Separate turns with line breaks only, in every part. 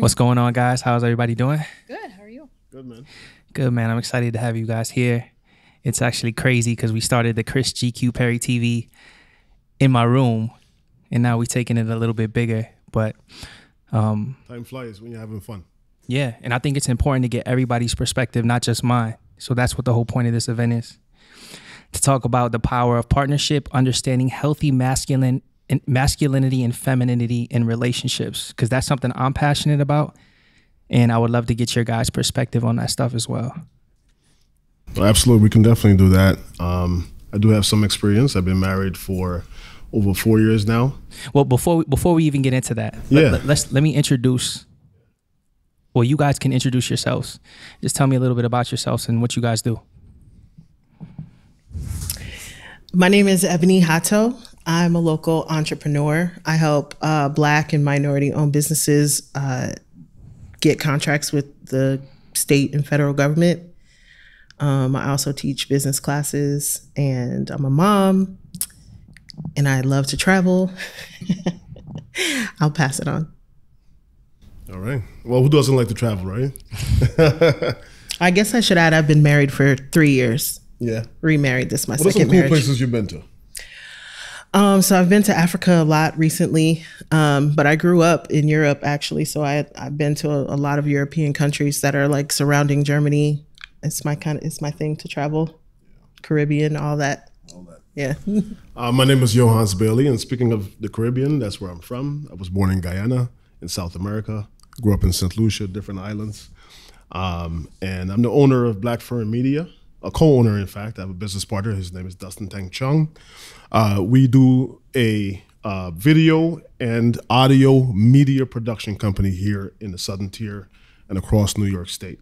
What's going on, guys? How's everybody doing?
Good. How are you?
Good man.
Good, man. I'm excited to have you guys here. It's actually crazy because we started the Chris GQ Perry TV in my room, and now we're taking it a little bit bigger. But um,
Time flies when you're having fun.
yeah, and I think it's important to get everybody's perspective, not just mine. So that's what the whole point of this event is to talk about the power of partnership, understanding healthy masculine and masculinity and femininity in relationships, because that's something I'm passionate about. And I would love to get your guys' perspective on that stuff as well.
Well, absolutely, we can definitely do that. Um, I do have some experience. I've been married for over four years now.
Well, before we, before we even get into that, let-
Yeah.
let, us let me introduce. Well, you guys can introduce yourselves. Just tell me a little bit about yourselves and what you guys do.
My name is Ebony Hattoh. I'm a local entrepreneur. I help uh, Black and minority owned businesses uh, get contracts with the state and federal government. Um, I also teach business classes, and I'm a mom, and I love to travel. I'll pass it on.
All right. Well, who doesn't like to travel, right?
I guess I should add I've been married for three years.
Yeah.
Remarried. This is my
What are some cool
marriage.
places you've been to?
Um, so I've been to Africa a lot recently, um, but I grew up in Europe actually. So I I've been to a, a lot of European countries that are like surrounding Germany. It's my kind of it's my thing to travel, Caribbean, all that. All that. Yeah.
Uh, my name is Yohance Bailey, and speaking of the Caribbean, that's where I'm from. I was born in Guyana, in South America. Grew up in St. Lucia, different islands. Um, and I'm the owner of Blackfern Media, a co-owner, in fact. I have a business partner. His name is Dustin Tang Chung. Uh, we do a uh, video and audio media production company here in the Southern Tier and across New York State.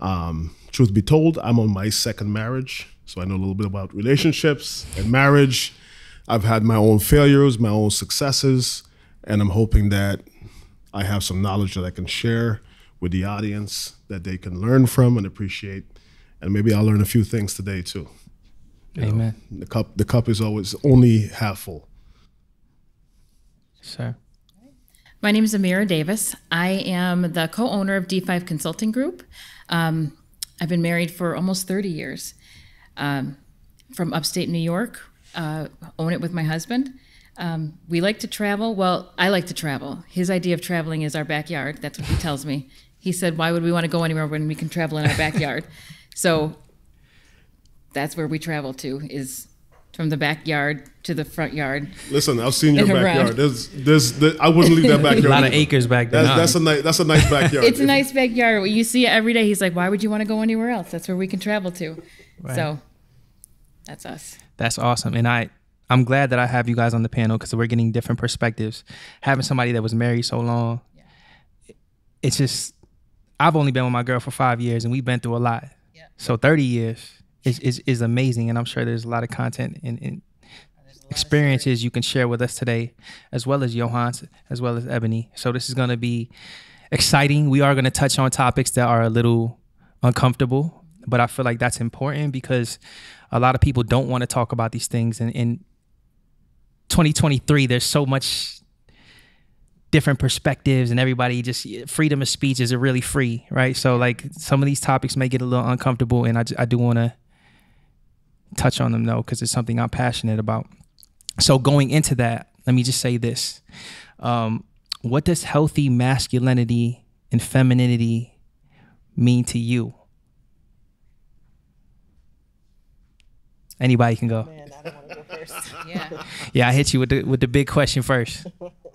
Um, truth be told, I'm on my second marriage, so I know a little bit about relationships and marriage. I've had my own failures, my own successes, and I'm hoping that I have some knowledge that I can share with the audience that they can learn from and appreciate. And maybe I'll learn a few things today too.
Amen,
The cup, the cup is always only half full.
sir.
My name is Amira Davis. I am the co owner of D5 Consulting Group. Um, I've been married for almost 30 years. Um, from upstate New York, uh, own it with my husband. Um, we like to travel. Well, I like to travel. His idea of traveling is our backyard. That's what he tells me. He said, Why would we want to go anywhere when we can travel in our backyard? so that's where we travel to, is from the backyard to the front yard.
Listen, I've seen your backyard. There's, there's, there, I wouldn't leave that backyard.
A lot of acres back there.
That's, that's a nice, that's a nice backyard.
It's a nice backyard. You see it every day. He's like, why would you want to go anywhere else? That's where we can travel to. So that's us.
That's awesome. And I I'm glad that I have you guys on the panel because we're getting different perspectives. Having somebody that was married so long, it's just I've only been with my girl for five years and we've been through a lot.
Yeah.
So 30 years is, is, is amazing. And I'm sure there's a lot of content and, and experiences you can share with us today, as well as Yohance, as well as Ebony. So this is going to be exciting. We are going to touch on topics that are a little uncomfortable, but I feel like that's important because a lot of people don't want to talk about these things. And in 2023, there's so much different perspectives and everybody just freedom of speech is really free, right? So like some of these topics may get a little uncomfortable and I, I do want to touch on them though because it's something I'm passionate about. So going into that, let me just say this. Um, what does healthy masculinity and femininity mean to you? Anybody can go.
Man, I don't want to go first.
Yeah.
Yeah, I hit you with the with the big question first.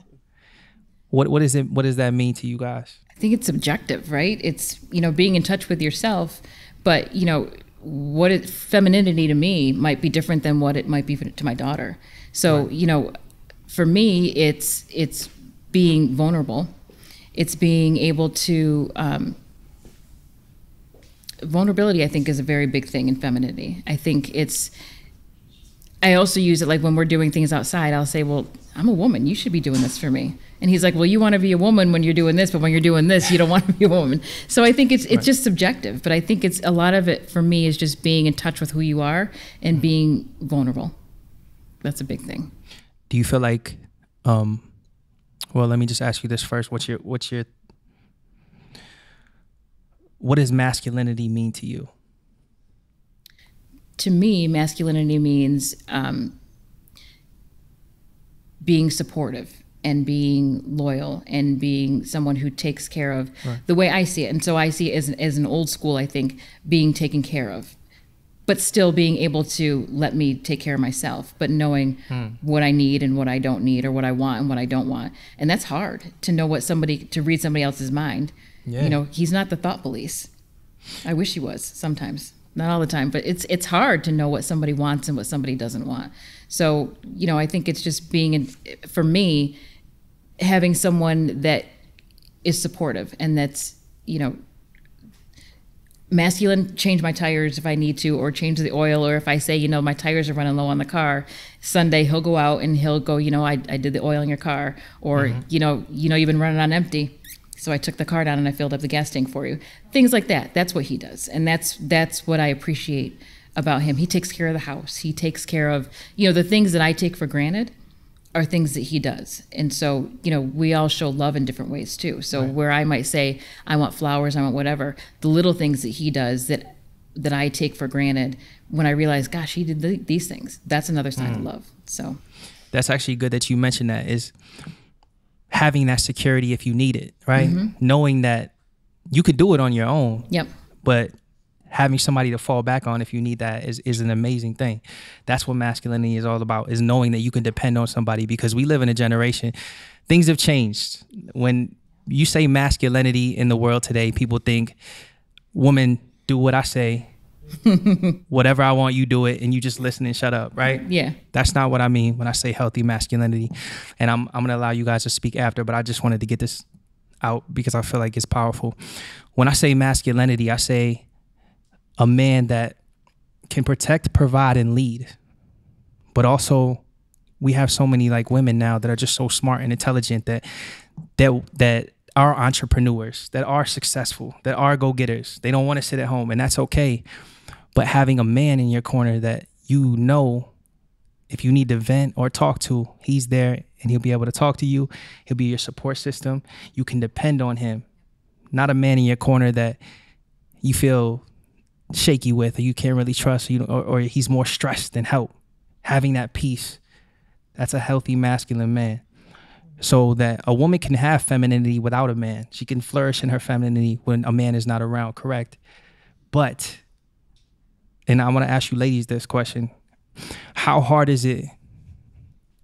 What what is it? What does that mean to you guys?
I think it's subjective, right? It's, you know, being in touch with yourself, but, you know, what it, femininity to me might be different than what it might be to my daughter. So, you know, for me, it's it's being vulnerable. It's being able to um, vulnerability. I think is a very big thing in femininity. I think it's. I also use it like when we're doing things outside. I'll say, "Well, I'm a woman. You should be doing this for me." And he's like, "Well, you want to be a woman when you're doing this, but when you're doing this, you don't want to be a woman." So I think it's it's just subjective, but I think it's a lot of it for me is just being in touch with who you are and being vulnerable. That's a big thing.
Do you feel like, um, well, let me just ask you this first. What's your what's your what does masculinity mean to you?
To me, masculinity means um, being supportive and being loyal and being someone who takes care of right. the way I see it. And so I see it as, as an old school, I think, being taken care of, but still being able to let me take care of myself, but knowing hmm. what I need and what I don't need or what I want and what I don't want. And that's hard to know what somebody, to read somebody else's mind. Yeah. You know, he's not the thought police. I wish he was sometimes not all the time, but it's it's hard to know what somebody wants and what somebody doesn't want. So you know, I think it's just being in, for me having someone that is supportive and that's you know masculine change my tires if i need to or change the oil or if i say you know my tires are running low on the car sunday he'll go out and he'll go you know i, I did the oil in your car or mm-hmm. you know you know you've been running on empty so i took the car down and i filled up the gas tank for you things like that that's what he does and that's that's what i appreciate about him he takes care of the house he takes care of you know the things that i take for granted are things that he does. And so, you know, we all show love in different ways too. So right. where I might say, I want flowers, I want whatever, the little things that he does that that I take for granted when I realize, gosh, he did th- these things. That's another sign mm. of love. So
that's actually good that you mentioned that is having that security if you need it, right? Mm-hmm. Knowing that you could do it on your own.
Yep.
But having somebody to fall back on if you need that is, is an amazing thing. That's what masculinity is all about, is knowing that you can depend on somebody because we live in a generation, things have changed. When you say masculinity in the world today, people think, woman, do what I say. Whatever I want, you do it, and you just listen and shut up, right?
Yeah.
That's not what I mean when I say healthy masculinity. And I'm I'm gonna allow you guys to speak after, but I just wanted to get this out because I feel like it's powerful. When I say masculinity, I say a man that can protect, provide, and lead. But also, we have so many like women now that are just so smart and intelligent that that that are entrepreneurs, that are successful, that are go getters. They don't want to sit at home, and that's okay. But having a man in your corner that you know, if you need to vent or talk to, he's there and he'll be able to talk to you. He'll be your support system. You can depend on him. Not a man in your corner that you feel shaky with, or you can't really trust, you know, or, or he's more stressed than help. Having that peace, that's a healthy masculine man. So that a woman can have femininity without a man. She can flourish in her femininity when a man is not around, correct? But, and I want to ask you ladies this question How hard is it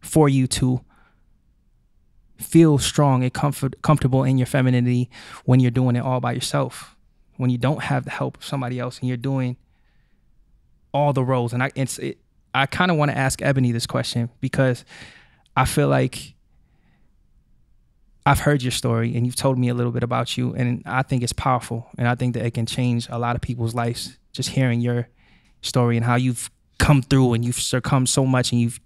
for you to feel strong and comfort, comfortable in your femininity when you're doing it all by yourself? when you don't have the help of somebody else and you're doing all the roles. And I it's it, I kind of want to ask Ebony this question because I feel like I've heard your story and you've told me a little bit about you and I think it's powerful and I think that it can change a lot of people's lives just hearing your story and how you've come through and you've succumbed so much and you've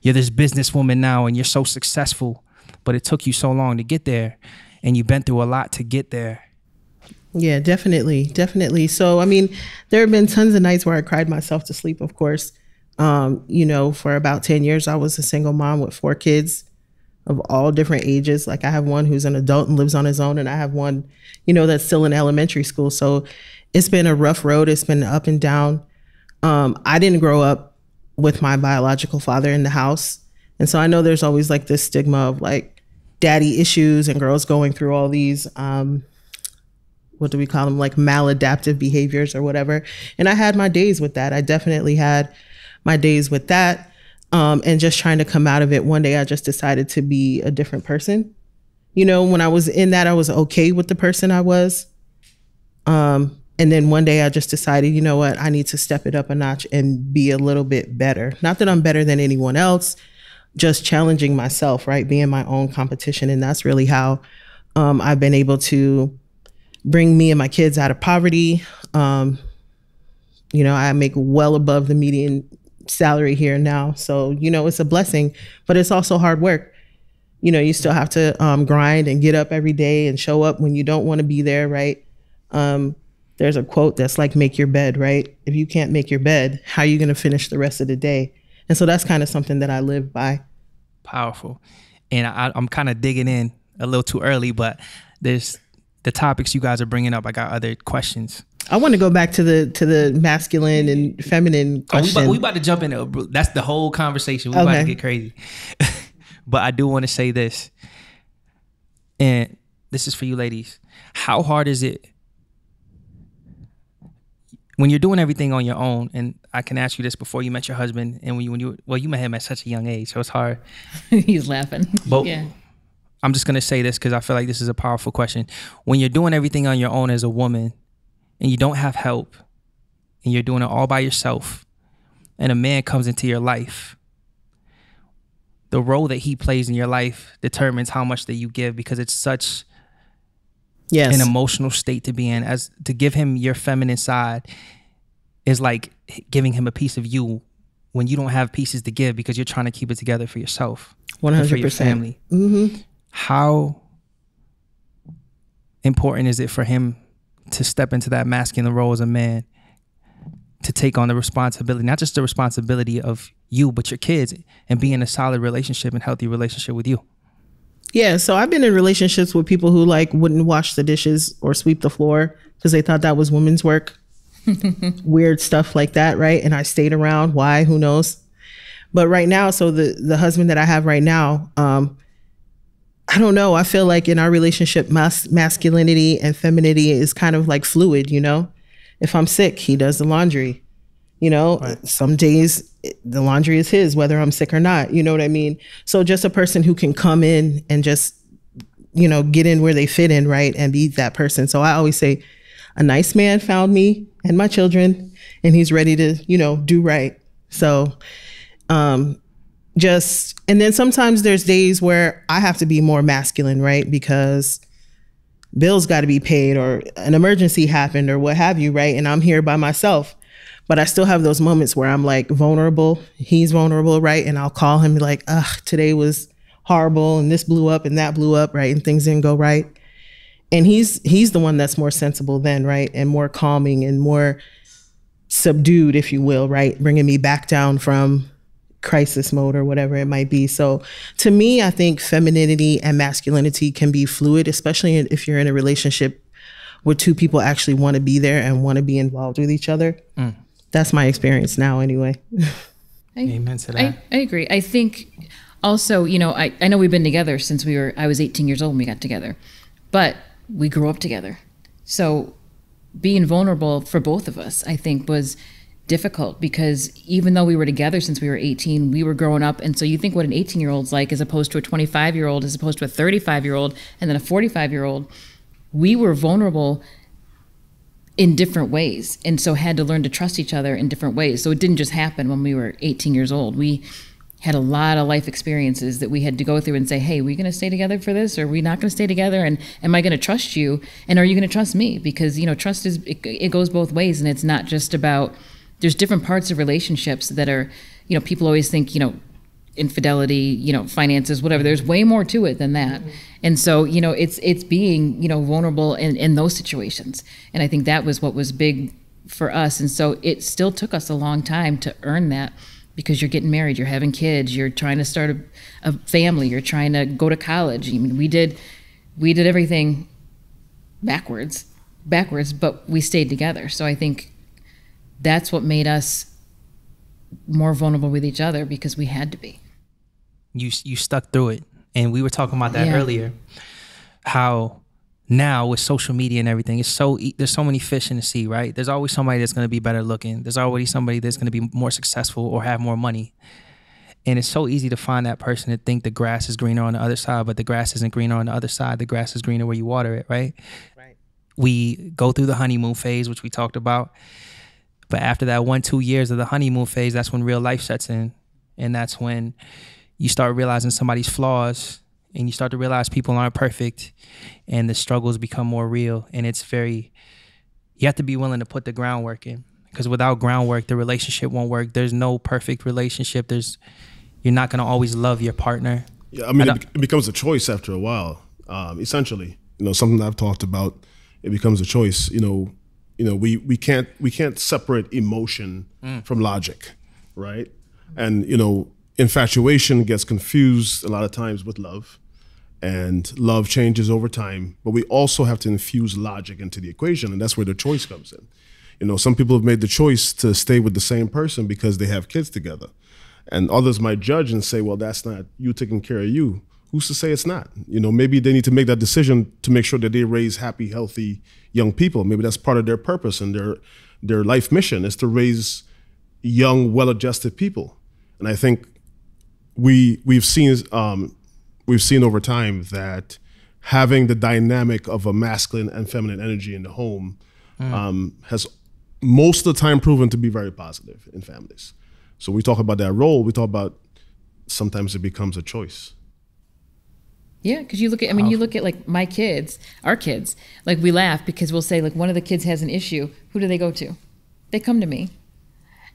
you're this businesswoman now and you're so successful but it took you so long to get there and you've been through a lot to get there
yeah, definitely. Definitely. So, I mean, there have been tons of nights where I cried myself to sleep, of course. Um, you know, for about 10 years, I was a single mom with four kids of all different ages. Like, I have one who's an adult and lives on his own, and I have one, you know, that's still in elementary school. So, it's been a rough road. It's been up and down. Um, I didn't grow up with my biological father in the house. And so I know there's always like this stigma of like daddy issues and girls going through all these um, what do we call them? Like maladaptive behaviors or whatever. And i had my days with that. I definitely had my days with that. Um, and just trying to come out of it one day i just decided to be a different person. You know when i was in that i was okay with the person i was. Um, and then one day i just decided you know what i need to step it up a notch and be a little bit better not that i'm better than anyone else just challenging myself right being my own competition and that's really how um, i've been able to bring me and my kids out of poverty. Um, you know, I make well above the median salary here now. So, you know, it's a blessing, but it's also hard work. You know, you still have to um, grind and get up every day and show up when you don't want to be there, right? Um, there's a quote that's like, make your bed, right? If you can't make your bed, how are you going to finish the rest of the day? And so that's kind of something that I live by.
Powerful. And I, I'm kind of digging in a little too early, but there's the topics you guys are bringing up, I got other questions.
I want to go back to the to the masculine and feminine
Oh, we,
question.
about, we about to jump in. there. That's the whole conversation. We about to get crazy. but I do want to say this, and this is for you ladies. How hard is it when you're doing everything on your own? And I can ask you this before you met your husband, and when you when you well, you met him at such a young age, so it's hard.
He's laughing.
But
yeah.
I'm just gonna say this because I feel like this is a powerful question. When you're doing everything on your own as a woman, and you don't have help, and you're doing it all by yourself, and a man comes into your life, the role that he plays in your life determines how much that you give because it's such
yes.
an emotional state to be in. As to give him your feminine side is like giving him a piece of you when you don't have pieces to give because you're trying to keep it together for yourself, for your
100%.
family
hmm
how important is it for him to step into that masculine role as a man to take on the responsibility not just the responsibility of you but your kids and be in a solid relationship and healthy relationship with you
Yeah, so I've been in relationships with people who like wouldn't wash the dishes or sweep the floor because they thought that was women's work. Weird stuff like that, right? And I stayed around. Why? Who knows? But right now, so the the husband that I have right now, um, I don't know. I feel like in our relationship, mas- masculinity and femininity is kind of like fluid. You know, if I'm sick, he does the laundry. You know, some days the laundry is his, whether I'm sick or not. You know what I mean? So just a person who can come in and just, you know, get in where they fit in, right? And be that person. So I always say, a nice man found me and my children, and he's ready to, you know, do right. So, um, just, and then sometimes there's days where I have to be more masculine, right? Because bills got to be paid or an emergency happened or what have you, right? And I'm here by myself. But I still have those moments where I'm like vulnerable. He's vulnerable, right? And I'll call him like, ugh, today was horrible and this blew up and that blew up, right? And things didn't go right. And he's he's the one that's more sensible then, right? And more calming and more subdued, if you will, right? Bringing me back down from crisis mode or whatever it might be. So to me, I think femininity and masculinity can be fluid, especially if you're in a relationship where two people actually want to be there and want to be involved with each other. Mm. That's my experience now, anyway.
amen to that
I, I agree. I think also, you know, I, I know we've been together since we were, I was 18 years old when we got together, but we grew up together. So being vulnerable for both of us, I think, was difficult because even though we were together since we were 18, we were growing up. And so you think what an 18 year old's like as opposed to a 25 year old, as opposed to a 35 year old, and then a 45 year old. We were vulnerable in different ways and so had to learn to trust each other in different ways. So it didn't just happen when we were 18 years old. We had a lot of life experiences that we had to go through and say hey are we going to stay together for this or are we not going to stay together? And am i going to trust you? And are you going to trust me? Because you know trust is it, it goes both ways and it's not just about there's different parts of relationships that are you know people always think you know infidelity you know finances whatever there's way more to it than that. Mm-hmm. And so you know it's it's being you know vulnerable in in those situations. And i think that was what was big for us. And so it still took us a long time to earn that because you're getting married you're having kids you're trying to start a, a family you're trying to go to college. I mean we did we did everything backwards backwards but we stayed together. So i think that's what made us more vulnerable with each other because we had to be
you you stuck through it. And we were talking about that
Yeah.
earlier how now with social media and everything it's so there's so many fish in the sea right? There's always somebody that's going to be better looking. There's already somebody that's going to be more successful or have more money. And it's so easy to find that person to think the grass is greener on the other side but the grass isn't greener on the other side. The grass is greener where you water it right?
Right.
we go through the honeymoon phase which we talked about. But after that one two years of the honeymoon phase that's when real life sets in. And that's when you start realizing somebody's flaws and you start to realize people aren't perfect and the struggles become more real and it's very you have to be willing to put the groundwork in because without groundwork the relationship won't work there's no perfect relationship there's you're not going to always love your partner
Yeah, I mean,
I
it, it becomes a choice after a while. Um, essentially, you know, something I've talked about. It becomes a choice. You know, you know, we we can't we can't separate emotion from logic, right? And you know, infatuation gets confused a lot of times with love, and love changes over time. But we also have to infuse logic into the equation, and that's where the choice comes in. You know, some people have made the choice to stay with the same person because they have kids together, and others might judge and say, "Well, that's not you taking care of you." Who's to say it's not? You know, maybe they need to make that decision to make sure that they raise happy, healthy young people. Maybe that's part of their purpose and their their life mission is to raise young, well-adjusted people. And I think we we've seen um, we've seen over time that having the dynamic of a masculine and feminine energy in the home mm. um, has most of the time proven to be very positive in families. So we talk about that role. We talk about sometimes it becomes a choice.
Yeah, because you look at, I mean, you look at like my kids, our kids, like we laugh because we'll say, like, one of the kids has an issue. Who do they go to? They come to me.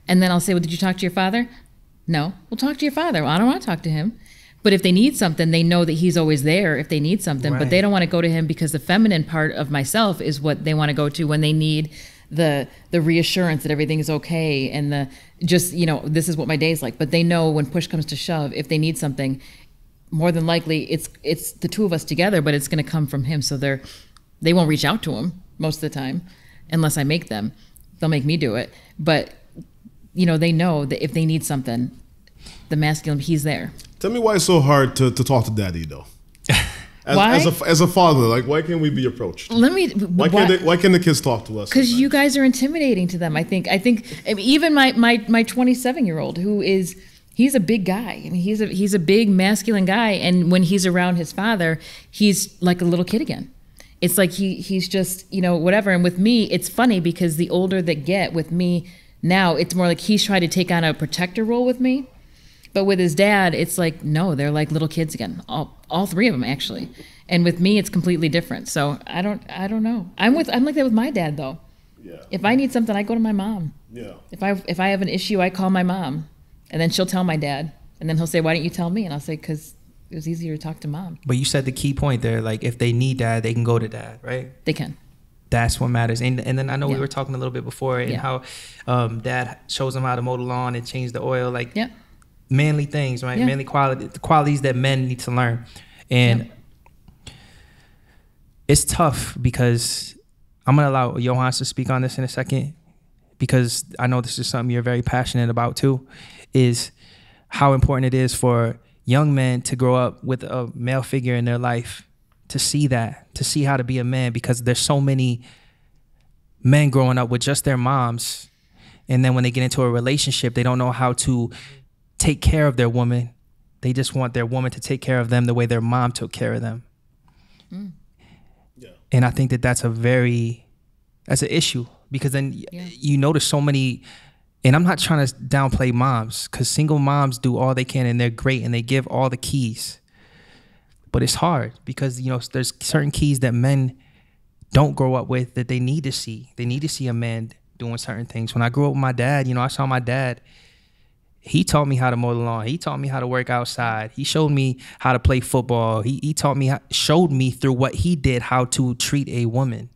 And then I'll say, well, did you talk to your father? No. Well, talk to your father. Well, I don't want to talk to him. But if they need something, they know that he's always there if they need something. Right. But they don't want to go to him because the feminine part of myself is what they want to go to when they need the the reassurance that everything is okay and the just you know this is what my day's like. But they know when push comes to shove, if they need something, more than likely it's it's the two of us together, but it's going to come from him. So they're they won't reach out to him most of the time, unless I make them. They'll make me do it. But you know they know that if they need something, the masculine he's there.
Tell me why it's so hard to, to talk to daddy though. As, why? As a, as a father, like why can't we be approached?
Let me.
Why, can't they, why can't the kids talk to us?
Because you guys are intimidating to them. I think. I think even my my my 27 year old who is he's a big guy. I mean, he's a he's a big masculine guy, and when he's around his father, he's like a little kid again. It's like he he's just you know whatever. And with me, it's funny because the older they get with me now, it's more like he's trying to take on a protector role with me. But with his dad, it's like no, they're like little kids again. All all three of them actually. And with me, it's completely different. So I don't I don't know. I'm with I'm like that with my dad though. Yeah. If I need something, I go to my mom. Yeah. If I if I have an issue, I call my mom. And then she'll tell my dad. And then he'll say, Why don't you tell me? And I'll say, Because it was easier to talk to mom.
But you said the key point there like, if they need dad, they can go to dad, right?
They can.
That's what matters. And, and then I know yeah. we were talking a little bit before and yeah. how um, dad shows them how to mow the lawn and change the oil. Like, yeah. manly things, right? Manly quality, the qualities that men need to learn. And it's tough because I'm going to allow Yohance to speak on this in a second because I know this is something you're very passionate about too, is how important it is for young men to grow up with a male figure in their life, to see that, to see how to be a man, because there's so many men growing up with just their moms. And then when they get into a relationship, they don't know how to take care of their woman. They just want their woman to take care of them the way their mom took care of them. Mm. Yeah. And I think that that's a very, that's an issue because then yeah. you notice so many and I'm not trying to downplay moms because single moms do all they can and they're great and they give all the keys. But it's hard because you know there's certain keys that men don't grow up with that they need to see. They need to see a man doing certain things. When I grew up with my dad, you know, I saw my dad. He taught me how to mow the lawn. He taught me how to work outside. He showed me how to play football. He, he taught me, how, showed me through what he did how to treat a woman.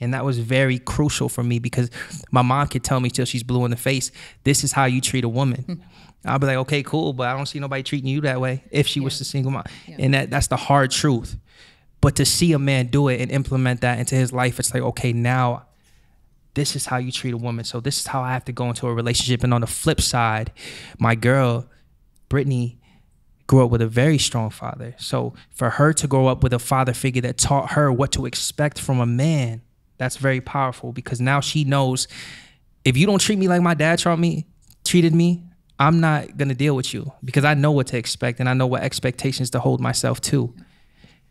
And that was very crucial for me because my mom could tell me till she's blue in the face, this is how you treat a woman. I'll be like, okay, cool, but I don't see nobody treating you that way if she yeah. was a single mom. Yeah. And that that's the hard truth. But to see a man do it and implement that into his life, it's like, okay, now this is how you treat a woman. So this is how I have to go into a relationship. And on the flip side, my girl, Brittany, grew up with a very strong father. So for her to grow up with a father figure that taught her what to expect from a man that's very powerful because now she knows if you don't treat me like my dad taught me, treated me, I'm not gonna deal with you because I know what to expect and I know what expectations to hold myself to.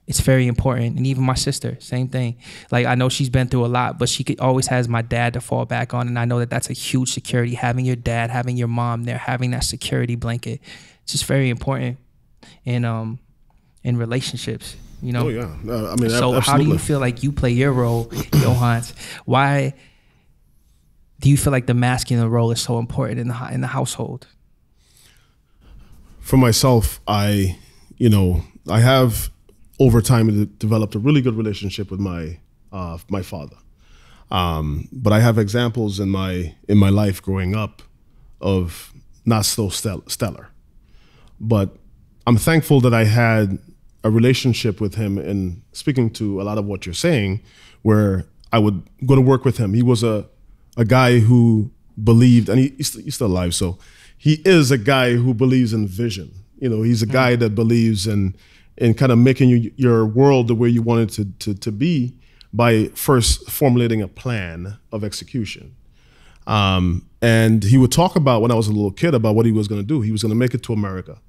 It's very important. And even my sister, same thing. Like I know she's been through a lot, but she always has my dad to fall back on. And I know that that's a huge security. Having your dad, having your mom there, having that security blanket, it's just very important in um in relationships. You know.
Oh yeah. I mean,
so
absolutely.
how do you feel like you play your role, Yohance? Why do you feel like the masculine role is so important in the in the household?
For myself, I, you know, I have over time developed a really good relationship with my uh, my father. Um, but I have examples in my in my life growing up of not so stellar. But I'm thankful that I had a relationship with him and speaking to a lot of what you're saying, where I would go to work with him. He was a a guy who believed, and he, he's, still, he's still alive, so he is a guy who believes in vision. You know, he's a guy that believes in in kind of making you, your world the way you want it to, to, to be by first formulating a plan of execution. Um, and he would talk about when I was a little kid about what he was going to do. He was going to make it to America.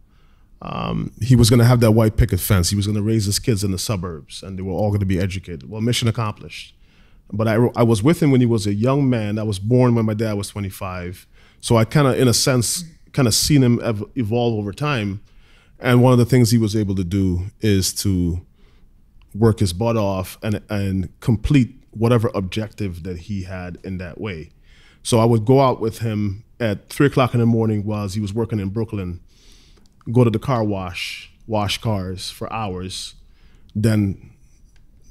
Um, he was going to have that white picket fence. He was going to raise his kids in the suburbs, and they were all going to be educated. Well, mission accomplished. But I, I was with him when he was a young man. I was born when my dad was 25. So I kind of, in a sense, kind of seen him ev- evolve over time. And one of the things he was able to do is to work his butt off and, and complete whatever objective that he had in that way. So I would go out with him at three o'clock in the morning while he was working in Brooklyn, go to the car wash, wash cars for hours. Then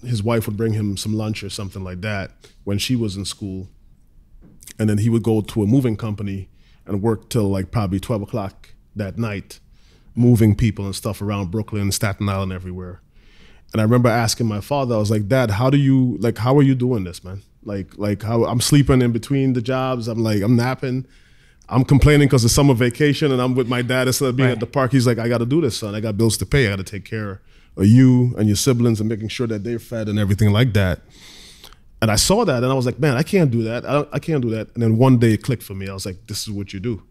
his wife would bring him some lunch or something like that when she was in school. And then he would go to a moving company and work till like probably 12 o'clock that night, moving people and stuff around Brooklyn, Staten Island, everywhere. And I remember asking my father, I was like, Dad, how do you like how are you doing this, man? Like like how I'm sleeping in between the jobs. I'm like, I'm napping. I'm complaining because it's summer vacation and I'm with my dad instead of being
Right.
at the park. He's like, I gotta do this, son. I got bills to pay. I gotta take care of you and your siblings and making sure that they're fed and everything like that. And I saw that and I was like, man, I can't do that. I, don't, I can't do that. And then one day it clicked for me. I was like, this is what you do.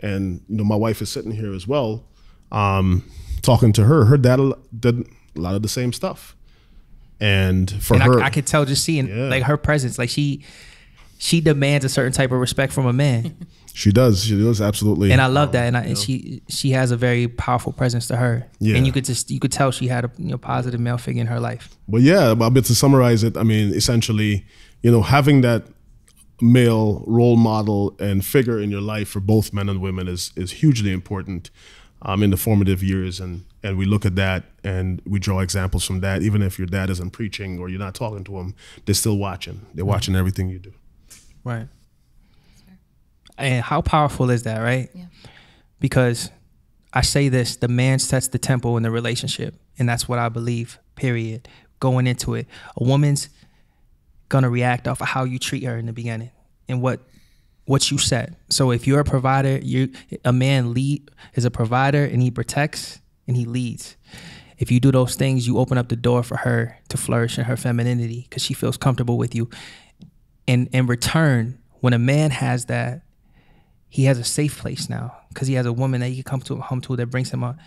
And you know, my wife is sitting here as well, um, talking to her. Her dad did a lot of the same stuff. And for
and
her,
I, I could tell just seeing
Yeah.
like her presence, like she she demands a certain type of respect from a man,
she does. She does absolutely.
and I love that. And, I, and she she has a very powerful presence to her.
Yeah.
and you could just you could tell she had a you know positive male figure in her life.
But yeah, a bit to summarize it, I mean, essentially, you know, having that male role model and figure in your life for both men and women is is hugely important um, in the formative years, and and we look at that and we draw examples from that. Even if your dad isn't preaching or you're not talking to him, they're still watching. They're watching everything you do.
Right. And how powerful is that, right?
Yeah.
Because I say this, the man sets the tempo in the relationship, and that's what I believe. Period. Going into it, a woman's gonna react off of how you treat her in the beginning and what what you set. So if you're a provider, you a man lead is a provider and he protects and he leads. If you do those things, you open up the door for her to flourish in her femininity because she feels comfortable with you. And in return, when a man has that, he has a safe place now because he has a woman that he can come to a home to that brings him a,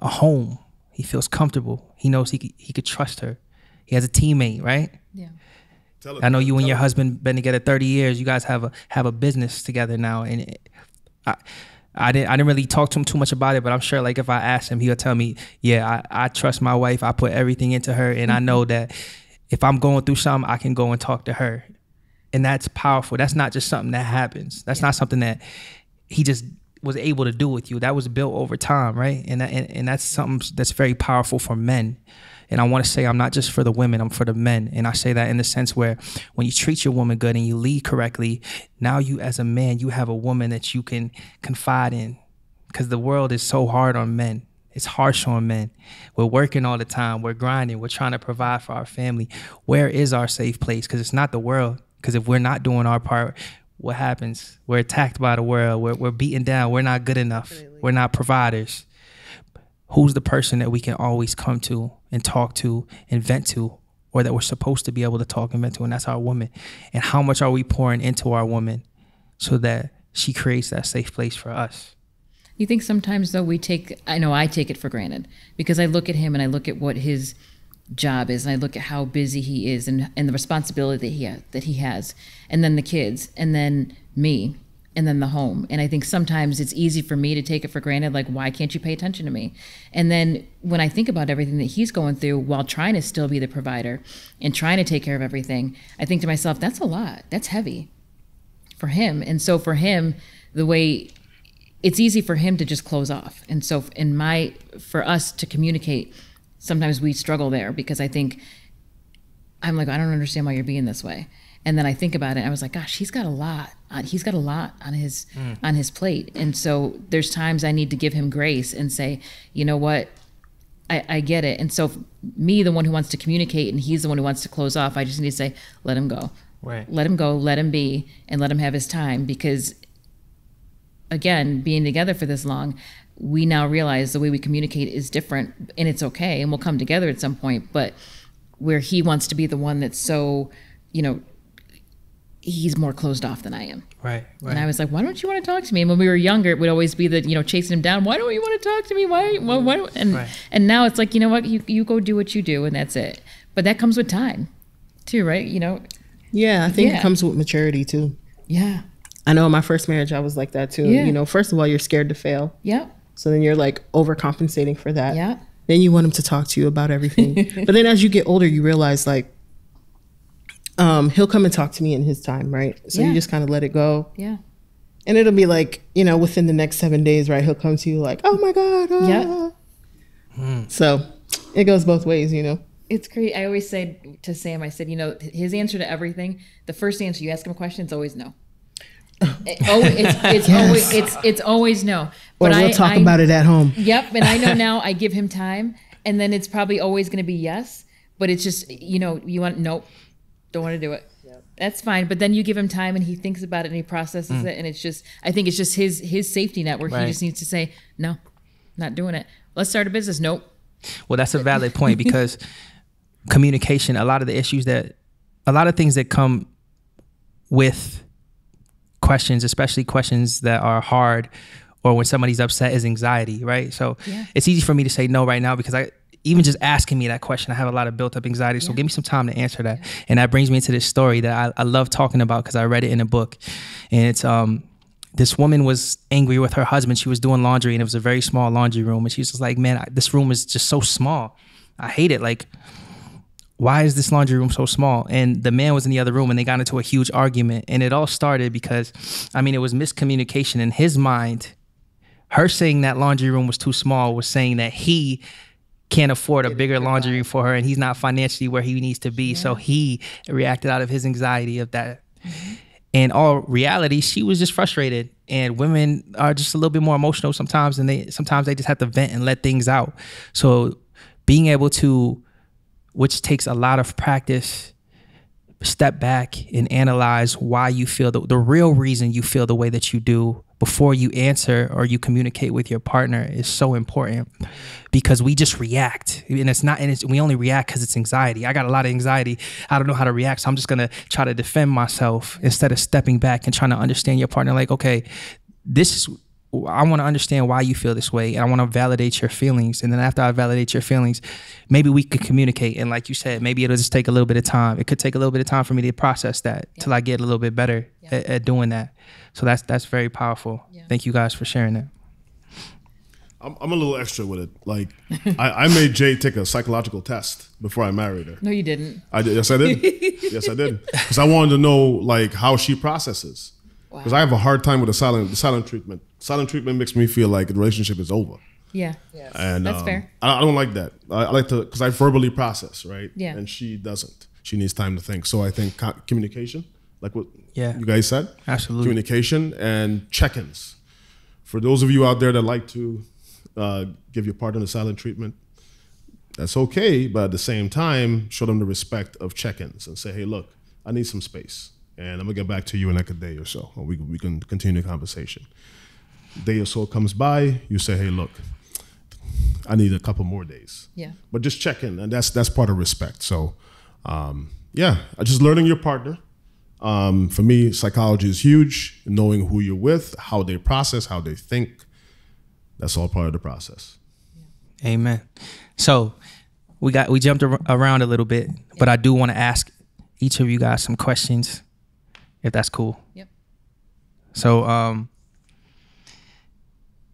a home. He feels comfortable. He knows he could, he could trust her. He has a teammate, right?
Yeah.
Tell I know you and your husband been together 30 years. You guys have a have a business together now, and it, I, I didn't I didn't really talk to him too much about it, but I'm sure like if I asked him, he'll tell me, yeah, I, I trust my wife. I put everything into her, and I mm-hmm. know that if I'm going through something, I can go and talk to her, and that's powerful. That's not just something that happens. That's not something that he just was able to do with you. That was built over time, right? And that, and, and that's something that's very powerful for men. And I want to say I'm not just for the women, I'm for the men. And I say that in the sense where when you treat your woman good and you lead correctly, now you as a man, you have a woman that you can confide in. Because the world is so hard on men. It's harsh on men. We're working all the time. We're grinding. We're trying to provide for our family. Where is our safe place? Because it's not the world. Because if we're not doing our part, what happens? We're attacked by the world. We're, we're beaten down. We're not good enough. We're not providers who's the person that we can always come to and talk to and vent to or that we're supposed to be able to talk and vent to and that's our woman and how much are we pouring into our woman so that she creates that safe place for us
You think sometimes though we take I know I take it for granted because I look at him and I look at what his job is and I look at how busy he is and and the responsibility that he has, that he has and then the kids and then me and then the home. And I think sometimes it's easy for me to take it for granted like why can't you pay attention to me? And then when I think about everything that he's going through while trying to still be the provider and trying to take care of everything I think to myself that's a lot. That's heavy for him. And so for him the way it's easy for him to just close off. And so in my for us to communicate, sometimes we struggle there because I think I'm like I don't understand why you're being this way. And then I think about it and I was like gosh, he's got a lot. On, he's got a lot on his mm. on his plate. And so there's times I need to give him grace and say, "You know what? I, I get it. And so, me, the one who wants to communicate, and he's the one who wants to close off, I just need to say, let him go.
Right.
Let him go, let him be, and let him have his time. Because, again, being together for this long, we now realize the way we communicate is different, and it's okay, and we'll come together at some point. But where he wants to be the one that's so, you know, he's more closed off than I am.
Right. Right.
And I was like, why don't you want to talk to me? And when we were younger, it would always be the, you know, chasing him down. Why don't you want to talk to me? Why? Why? why don't-" and
Right.
and now it's like, you know what? You you go do what you do, and that's it. But that comes with time, too, right? You know,
Yeah, I think
Yeah.
it comes with maturity too.
yeah,
I know in my first marriage, I was like that too.
Yeah.
You know, first of all, you're scared to fail.
yeah,
So then you're like overcompensating for that.
yeah,
Then you want him to talk to you about everything. but then as you get older, you realize like, um, he'll come and talk to me in his time, right? So
Yeah.
you just kind of let it go.
yeah,
And it'll be like, you know, within the next seven days, right? He'll come to you like, oh my God. ah."
Yeah.
So it goes both ways, you know?
It's great. I always say to Sam, I said, you know, his answer to everything, the first answer you ask him a question, it's always no. It- oh, it's it's
Yes.
always it's it's always no.
Or
But
we'll
I-
talk
I-
about it at home.
Yep, and I know now I give him time, and then it's probably always going to be yes. But it's just you know you want nope, don't want to do it. That's fine, but then you give him time and he thinks about it and he processes mm. it, and it's just I think it's just his his safety network.
Right.
he just needs to say no, not doing it. Let's start a business. Nope.
Well, that's a valid point because communication, a lot of the issues that, a lot of things that come with questions, especially questions that are hard or when somebody's upset is anxiety, right? So
Yeah.
it's easy for me to say no right now because I, even just asking me that question, I have a lot of built up anxiety. So give me some time to answer that. And that brings me into this story that I, I love talking about because I read it in a book. And it's, um, this woman was angry with her husband. She was doing laundry and it was a very small laundry room. And she was just like, man, I, this room is just so small. I hate it. Like, why is this laundry room so small? And the man was in the other room and they got into a huge argument. And it all started because, I mean, it was miscommunication in his mind. Her saying that laundry room was too small was saying that he can't afford a bigger laundry room for her and he's not financially where he needs to be. So he reacted out of his anxiety of that. In all reality, she was just frustrated. And women are just a little bit more emotional sometimes, and they sometimes they just have to vent and let things out. So being able to, which takes a lot of practice, step back and analyze why you feel the, the real reason you feel the way that you do before you answer or you communicate with your partner is so important because we just react. And it's not and it's, we only react because it's anxiety. I got a lot of anxiety. I don't know how to react so i'm just to try to defend myself instead of stepping back and trying to understand your partner like okay this is I want to understand why you feel this way and I want to validate your feelings. And then after I validate your feelings, maybe we could communicate. And like you said, maybe it'll just take a little bit of time. It could take a little bit of time for me to process that till I get a little bit better at, at doing that. So that's that's very powerful. Thank you guys for sharing that.
I'm, I'm a little extra with it. Like, I, I made Jay take a psychological test before I married her.
No, you didn't.
I did. Yes, I did. yes, I did. Because I wanted to know like how she processes. Because I have a hard time with the silent the silent treatment. Silent treatment makes me feel like the relationship is over,
Yeah.
and
That's
um,
fair.
I, I don't like that. I, I like to because I verbally process, right?
Yeah.
And she doesn't. She needs time to think. So I think co- communication, like what
Yeah.
you guys said,
Absolutely.
communication and check-ins. For those of you out there that like to uh, give your partner the silent treatment, that's okay. But at the same time, show them the respect of check-ins and say, "Hey, look, I need some space, and I'm gonna get back to you in like a day or so, and we we can continue the conversation." Day or so comes by, you say, "Hey, look, I need a couple more days."
Yeah.
But just check in, and that's that's part of respect. So, um, yeah, just learning your partner. Um, for me, psychology is huge. Knowing who you're with, how they process, how they think. That's all part of the process.
Amen. So we got we jumped ar- around a little bit, but I do want to ask each of you guys some questions, if that's cool.
Yep.
So um,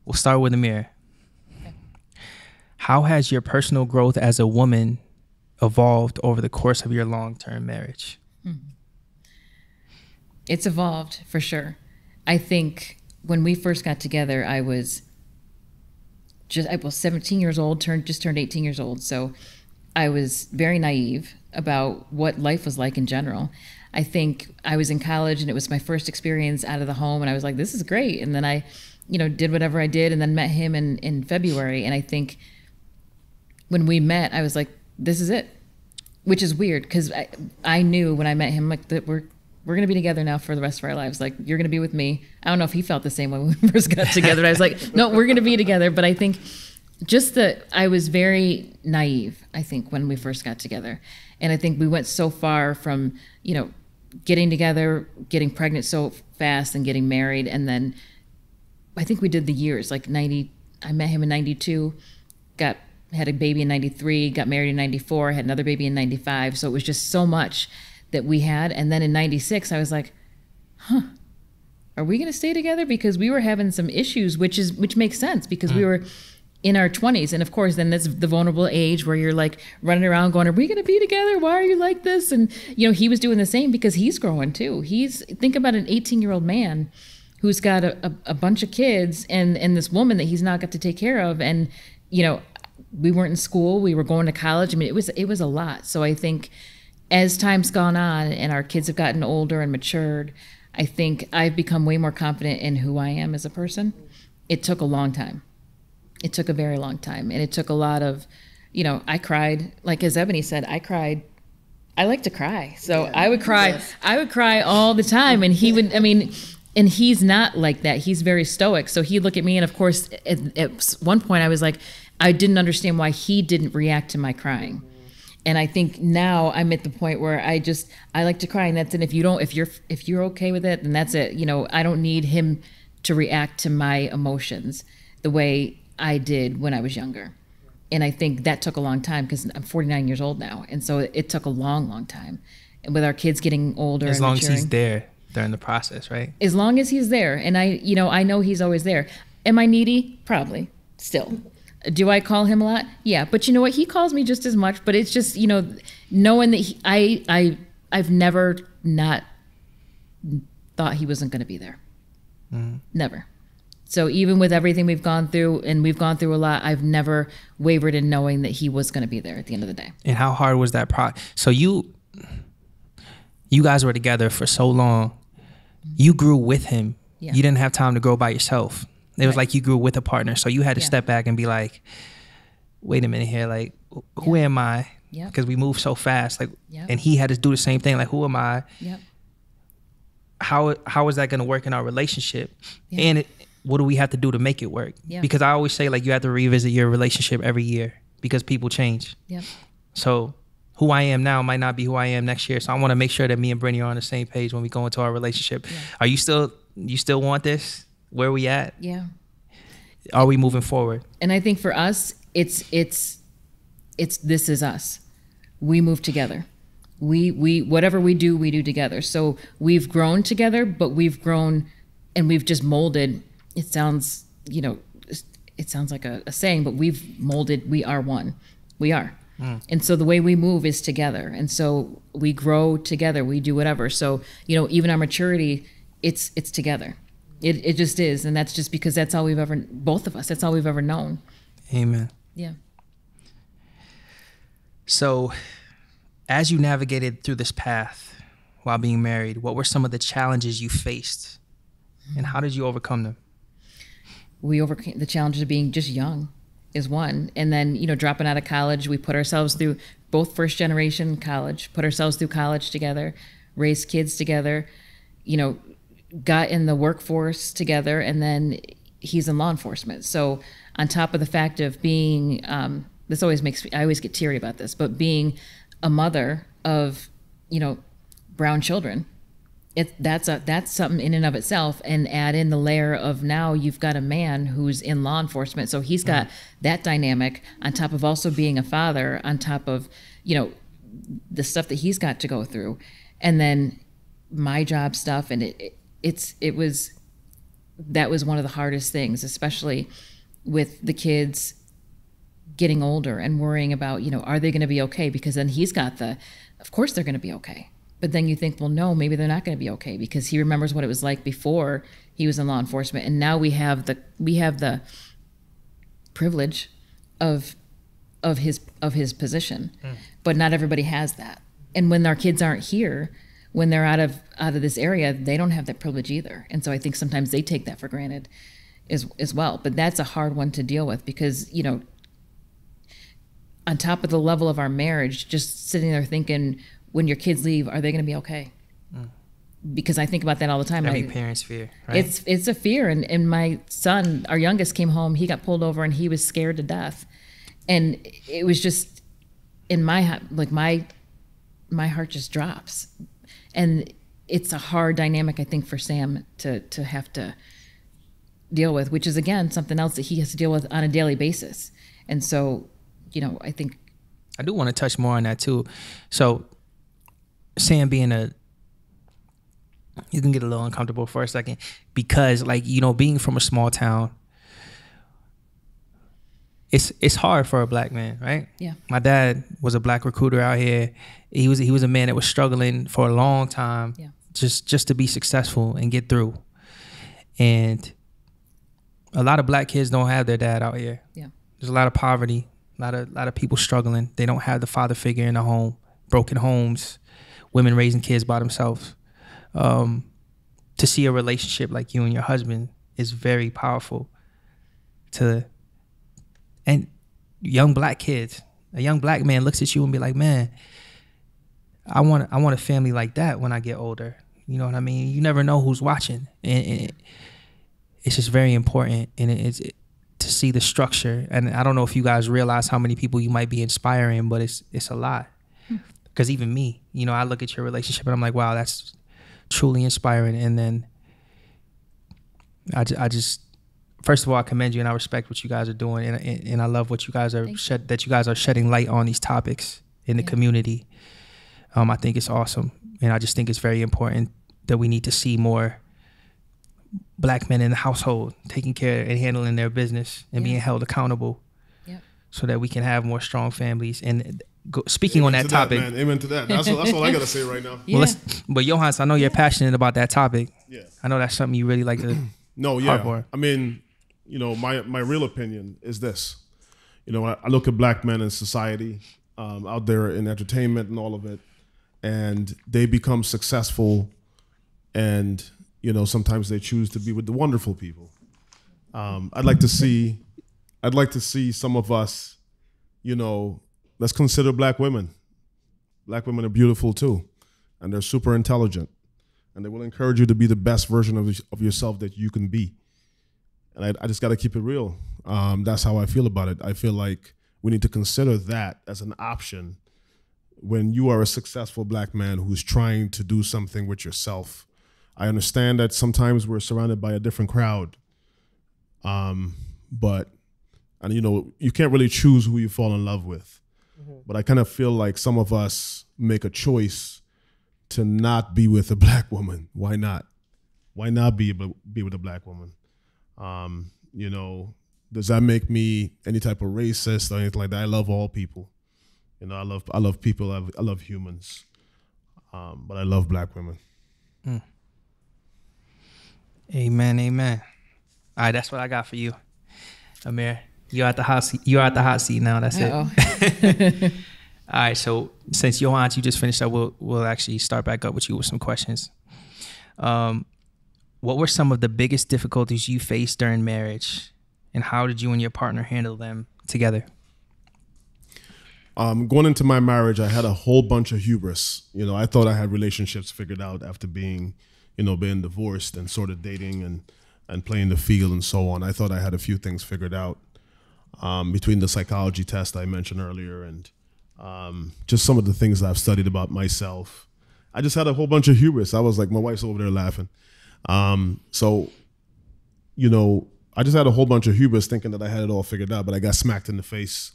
we'll start with Amir. How has your personal growth as a woman evolved over the course of your long term marriage? Hmm.
It's evolved for sure. I think when we first got together, I was just I was 17 years old, turned just turned 18 years old. So I was very naive about what life was like in general. I think I was in college and it was my first experience out of the home and I was like, this is great. And then I, you know, did whatever I did and then met him in, in February. And I think when we met, I was like, this is it, which is weird because I, I knew when I met him, like, that we're, we're going to be together now for the rest of our lives. Like, you're going to be with me. I don't know if he felt the same way when we first got together. I was like, no, we're going to be together. But I think just that I was very naive, I think, when we first got together. And I think we went so far from, you know, getting together, getting pregnant so fast and getting married. And then I think we did the years like 90, I met him in 92, got had a baby in 93, got married in 94, had another baby in 95. So it was just so much that we had. And then in 96, I was like, huh, are we going to stay together? Because we were having some issues, which is, which makes sense because we mm. were in our 20s. And of course, then that's the vulnerable age where you're like running around going, are we going to be together? Why are you like this? And, you know, he was doing the same because he's growing too. He's, think about an 18 year old man who's got a, a, a bunch of kids and, and this woman that he's not got to take care of. And, you know, we weren't in school, we were going to college. I mean, it was, it was a lot. So I think as time's gone on and our kids have gotten older and matured, I think I've become way more confident in who I am as a person. It took a long time. It took a very long time. And it took a lot of, you know, I cried, like as Ebony said, I cried. I like to cry. So I would cry. I would cry all the time. And he would, I mean, and he's not like that. He's very stoic. So he'd look at me. And of course, at, at one point, I was like, I didn't understand why he didn't react to my crying and I think now I'm at the point where I just I like to cry, and that's and if you don't if you're if you're okay with it, then that's it. You know, I don't need him to react to my emotions the way I did when I was younger, and I think that took a long time because I'm 49 years old now, and so it took a long, long time. And with our kids getting older,
As
and
long as he's there during the process, right?
as long as he's there, and I, you know, I know he's always there. Am I needy? Probably. Still. Do I call him a lot? Yeah, but you know what? He calls me just as much. But it's just you know, knowing that he, I, I, I've never not thought he wasn't going to be there. Mm-hmm. Never. So even with everything we've gone through, and we've gone through a lot, I've never wavered in knowing that he was going to be there at the end of the day.
And how hard was that pro? So you, you guys were together for so long. You grew with him.
Yeah.
You didn't have time to grow by yourself. It was
Right.
like you grew with a partner. So you had to
Yeah.
step back and be like, wait a minute here. Like, who am I?
Yep.
Because we move so fast. Like,
Yep.
and he had to do the same thing. Like, who am I?
Yep.
how how is that going to work in our relationship
Yeah.
and it, what do we have to do to make it work
Yeah.
because i always say like you have to revisit your relationship every year because people change
Yep.
so who i am now might not be who i am next year so i want to make sure that me and Brittany are on the same page when we go into our relationship are you still you still want this where we at
Yeah.
are we moving forward
and I think for us, it's it's it's this is us. We move together. We we whatever we do, we do together. So we've grown together, but we've grown and we've just molded. It sounds you know, it sounds like a, a saying, but we've molded. We are one. We are. Mm. And so the way we move is together. And so we grow together. We do whatever. So, you know, even our maturity, it's it's together. It, it just is. And that's just because that's all we've ever, both of us, that's all we've ever known.
amen
Yeah.
so as you navigated through this path while being married what were some of the challenges you faced and how did you overcome them
We overcame the challenges of being just young is one. And then, you know, dropping out of college, we put ourselves through both first generation college, put ourselves through college together, raised kids together, you know, got in the workforce together, and then he's in law enforcement. So, on top of the fact of being, um, this always makes me, I always get teary about this, but being a mother of, you know, brown children, it that's a that's something in and of itself and add in the layer of now you've got a man who's in law enforcement so he's got mm-hmm. that dynamic on top of also being a father on top of you know the stuff that he's got to go through. And then my job stuff and it, it it's it was that was one of the hardest things especially with the kids getting older and worrying about you know are they going to be okay? Because then he's got the of course they're going to be okay but then you think well no maybe they're not going to be okay because he remembers what it was like before he was in law enforcement. And now we have the we have the privilege of of his of his position. Hmm. But not everybody has that. And when our kids aren't here when they're out of out of this area they don't have that privilege either. And so i think sometimes they take that for granted as as well. But that's a hard one to deal with because you know on top of the level of our marriage, just sitting there thinking, when your kids leave, are they going to be okay? Mm. Because I think about that all the time.
Every
I-
parent's fear, right?
it's it's a fear, and and my son, our youngest, came home. He got pulled over, and he was scared to death, and it was just in my like my my heart just drops, and it's a hard dynamic I think for Sam to to have to deal with, which is again something else that he has to deal with on a daily basis, and so you know I think
I do want to touch more on that too. So, Sam being a, you can get a little uncomfortable for a second because, like, you know, being from a small town, it's it's hard for a black man, right?
Yeah.
My dad was a black recruiter out here. He was he was a man that was struggling for a long time,
Yeah.
just just to be successful and get through. And a lot of black kids don't have their dad out here
yeah
there's a lot of poverty, a lot of a lot of people struggling. They don't have the father figure in the home, broken homes, women raising kids by themselves. Um, to see a relationship like you and your husband is very powerful. To and young black kids, a young black man looks at you and be like, "Man, I want I want a family like that when I get older." You know what I mean? You never know who's watching, and, and it's just very important, and it, it's it, to see the structure. And I don't know if you guys realize how many people you might be inspiring, but it's it's a lot. Because even me, you know, I look at your relationship and I'm like, wow, that's truly inspiring. And then I, I just, first of all, I commend you and I respect what you guys are doing, and and, and I love what you guys are shed that you guys are shedding light on these topics in the
Yeah.
community. Um, I think it's awesome, and I just think it's very important that we need to see more black men in the household taking care and handling their business and
Yeah.
being held accountable,
Yep.
so that we can have more strong families. And go, speaking on that
to
topic,
man. Amen to that. That's, that's all I gotta say right now.
yeah
well, but Yohance, I know you're passionate about that topic.
Yeah.
I know that's something you really like to.
No, yeah.
Hardcore.
I mean, you know, my my real opinion is this. You know, I, I look at black men in society, um, out there in entertainment and all of it, and they become successful, and you know, sometimes they choose to be with the wonderful people. Um, I'd like to see, I'd like to see some of us, you know, let's consider black women. Black women are beautiful too, and they're super intelligent and they will encourage you to be the best version of, of yourself that you can be. And I, I just got to keep it real. Um, that's how I feel about it. I feel like we need to consider that as an option when you are a successful black man who's trying to do something with yourself. I understand that sometimes we're surrounded by a different crowd, um, but and you know you can't really choose who you fall in love with. But I kind of feel like some of us make a choice to not be with a black woman. Why not? Why not be be with a black woman? Um, you know, does that make me any type of racist or anything like that? I love all people. You know, I love I love people. I love, I love humans. Um, but I love black women.
Amen, amen. All right, that's what I got for you, Amir. You're at the hot seat. You're at the hot seat now. That's
Uh-oh.
it. All right. So since Yohance, you just finished up, we'll we'll actually start back up with you with some questions. Um, what were some of the biggest difficulties you faced during marriage, and how did you and your partner handle them together?
Um, going into my marriage, I had a whole bunch of hubris. You know, I thought I had relationships figured out after being, you know, being divorced and sort of dating and and playing the field and so on. I thought I had a few things figured out um, between the psychology test I mentioned earlier and um, just some of the things I've studied about myself. I just had a whole bunch of hubris. I was like, my wife's over there laughing. Um, so, you know, I just had a whole bunch of hubris thinking that I had it all figured out, but I got smacked in the face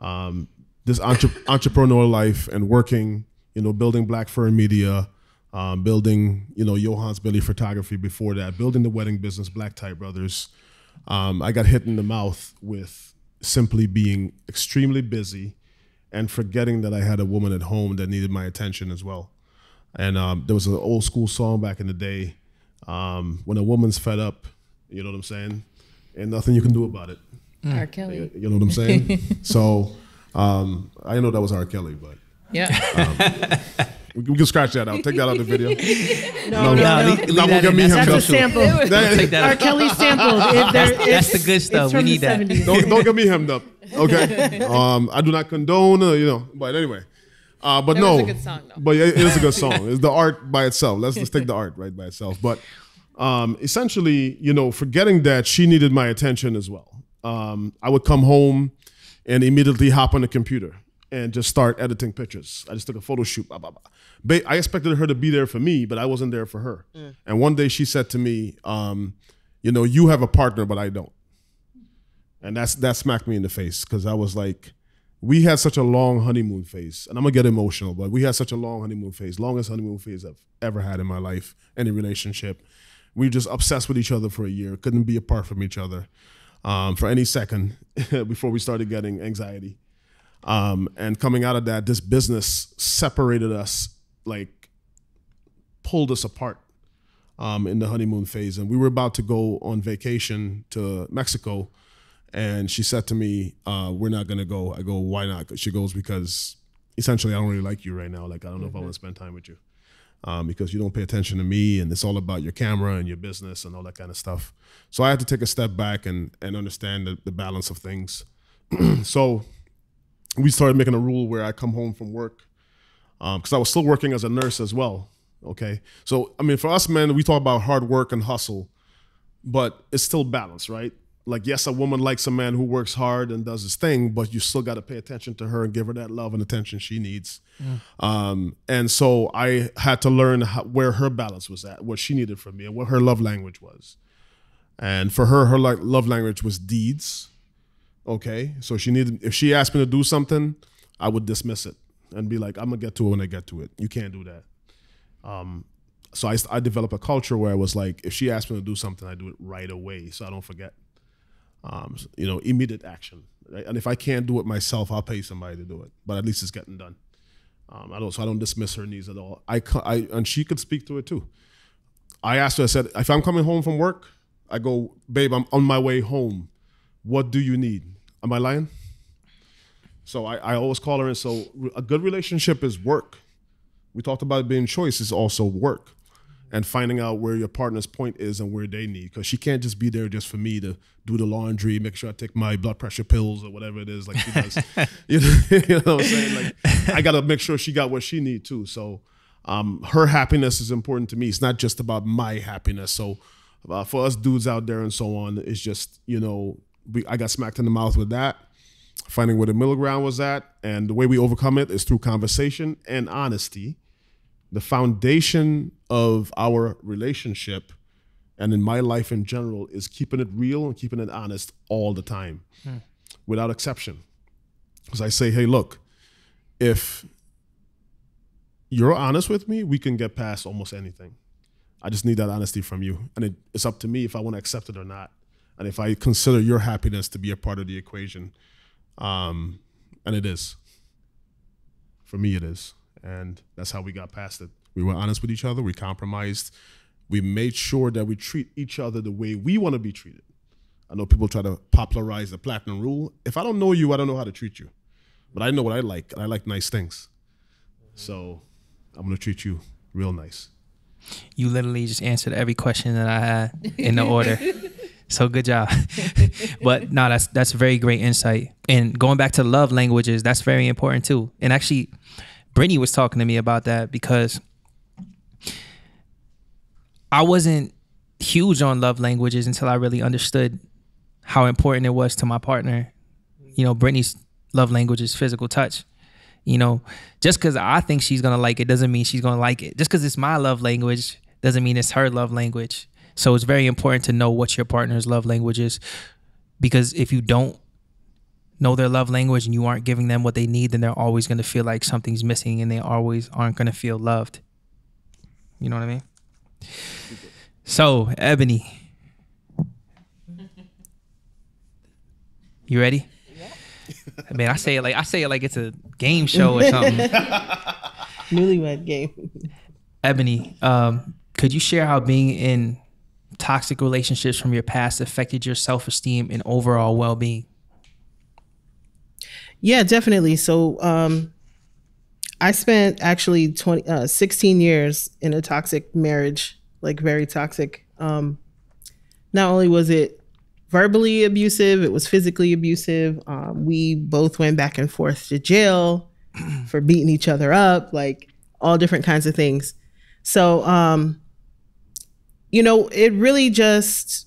um, this entre- entrepreneur life and working, you know, building Blackfern Media, um, building, you know, Yohance Bailey Photography before that, building the wedding business, Black Tie Brothers. Um, I got hit in the mouth with simply being extremely busy and forgetting that I had a woman at home that needed my attention as well. And um, there was an old school song back in the day um, when a woman's fed up, you know what I'm saying? And nothing you can do about it.
R. Kelly.
You know what I'm saying? so um, I know that was R. Kelly, but
Yeah.
We, we can scratch that out. Take that out of the video.
No, no,
No,
no.
leave- leave
Not
that
gonna get me
That's
him
That's a
Social.
sample.
Take that
R.
out.
Kelly sample. If there-
That's the good stuff. We need that.
don't, don't get me hemmed up. Okay, um, I do not condone, uh, you know. But anyway, uh, but no,
was a good song, though.
but it it is a good song. It's the art by itself. Let's just take the art right by itself. But um, essentially, you know, forgetting that she needed my attention as well. Um, I would come home and immediately hop on the computer and just start editing pictures. I just took a photo shoot. Blah, blah, blah. I expected her to be there for me, but I wasn't there for her. And one day she said to me, um, "You know, you have a partner, but I don't." And that's that smacked me in the face because I was like, we had such a long honeymoon phase, and I'm gonna get emotional, but we had such a long honeymoon phase, longest honeymoon phase I've ever had in my life, any relationship. We were just obsessed with each other for a year, couldn't be apart from each other um, for any second before we started getting anxiety. Um, and coming out of that, this business separated us, like pulled us apart um, in the honeymoon phase. And we were about to go on vacation to Mexico. And she said to me, uh, We're not going to go. I go, Why not? She goes, Because essentially, I don't really like you right now. Like, I don't know if I want to spend time with you um, because you don't pay attention to me. And it's all about your camera and your business and all that kind of stuff. So I had to take a step back and, and understand the, the balance of things. so we started making a rule where I come home from work because I was still working as a nurse as well. Okay, so I mean, for us men, we talk about hard work and hustle, but it's still balance, right? Like, yes, a woman likes a man who works hard and does his thing, but you still got to pay attention to her and give her that love and attention she needs. Um, and so I had to learn how, where her balance was at, what she needed from me, and what her love language was. And for her, her like love language was deeds. Okay, so she needed if she asked me to do something, I would dismiss it and be like, "I'm gonna get to it when I get to it. You can't do that." Um, so I, I developed a culture where I was like, if she asked me to do something, I do it right away, so I don't forget. Um, you know, immediate action. Right? And if I can't do it myself, I'll pay somebody to do it. But at least it's getting done. Um, I don't, so I don't dismiss her needs at all. I, I, and she could speak to it too. I asked her. I said, if I'm coming home from work, I go, babe, I'm on my way home. What do you need? Am I lying? So I, I always call her and so a good relationship is work. We talked about it being choice is also work and finding out where your partner's point is and where they need. Because she can't just be there just for me to do the laundry, make sure I take my blood pressure pills or whatever it is like she does. you, know, you know what I'm saying? Like I gotta make sure she got what she need too. So um, her happiness is important to me. It's not just about my happiness. So uh, for us dudes out there and so on, it's just you know we, I got smacked in the mouth with that finding where the middle ground was at. And the way we overcome it is through conversation and honesty. The foundation of our relationship and in my life in general is keeping it real and keeping it honest all the time without exception. Because I say, hey, look, if you're honest with me, we can get past almost anything. I just need that honesty from you. And it, it's up to me if I want to accept it or not. And if I consider your happiness to be a part of the equation. Um, and it is. For me, it is. And that's how we got past it. We were honest with each other. We compromised. We made sure that we treat each other the way we want to be treated. I know people try to popularize the platinum rule. If I don't know you, I don't know how to treat you. But I know what I like. and I like nice things. So I'm going to treat you real nice.
You literally just answered every question that I had in the order. So good job. but no, that's that's very great insight. And going back to love languages, that's very important too. And actually, Brittany was talking to me about that because I wasn't huge on love languages until I really understood how important it was to my partner. You know, Brittany's love language is physical touch. You know, just because I think she's gonna like it doesn't mean she's gonna like it. Just because it's my love language doesn't mean it's her love language. So it's very important to know what your partner's love language is, because if you don't know their love language and you aren't giving them what they need, then they're always gonna feel like something's missing, and they always aren't gonna feel loved. You know what I mean? So, Ebony, you ready? Man, I mean, I say it like I say it like it's a game show or something.
Newlywed game.
Ebony, um, could you share how being in toxic relationships from your past affected your self esteem and overall well being?
Yeah, definitely. So, um, I spent actually 20, uh, 16 years in a toxic marriage, like very toxic. Um, not only was it verbally abusive, it was physically abusive. Um, we both went back and forth to jail for beating each other up, like all different kinds of things. So, um, you know, it really just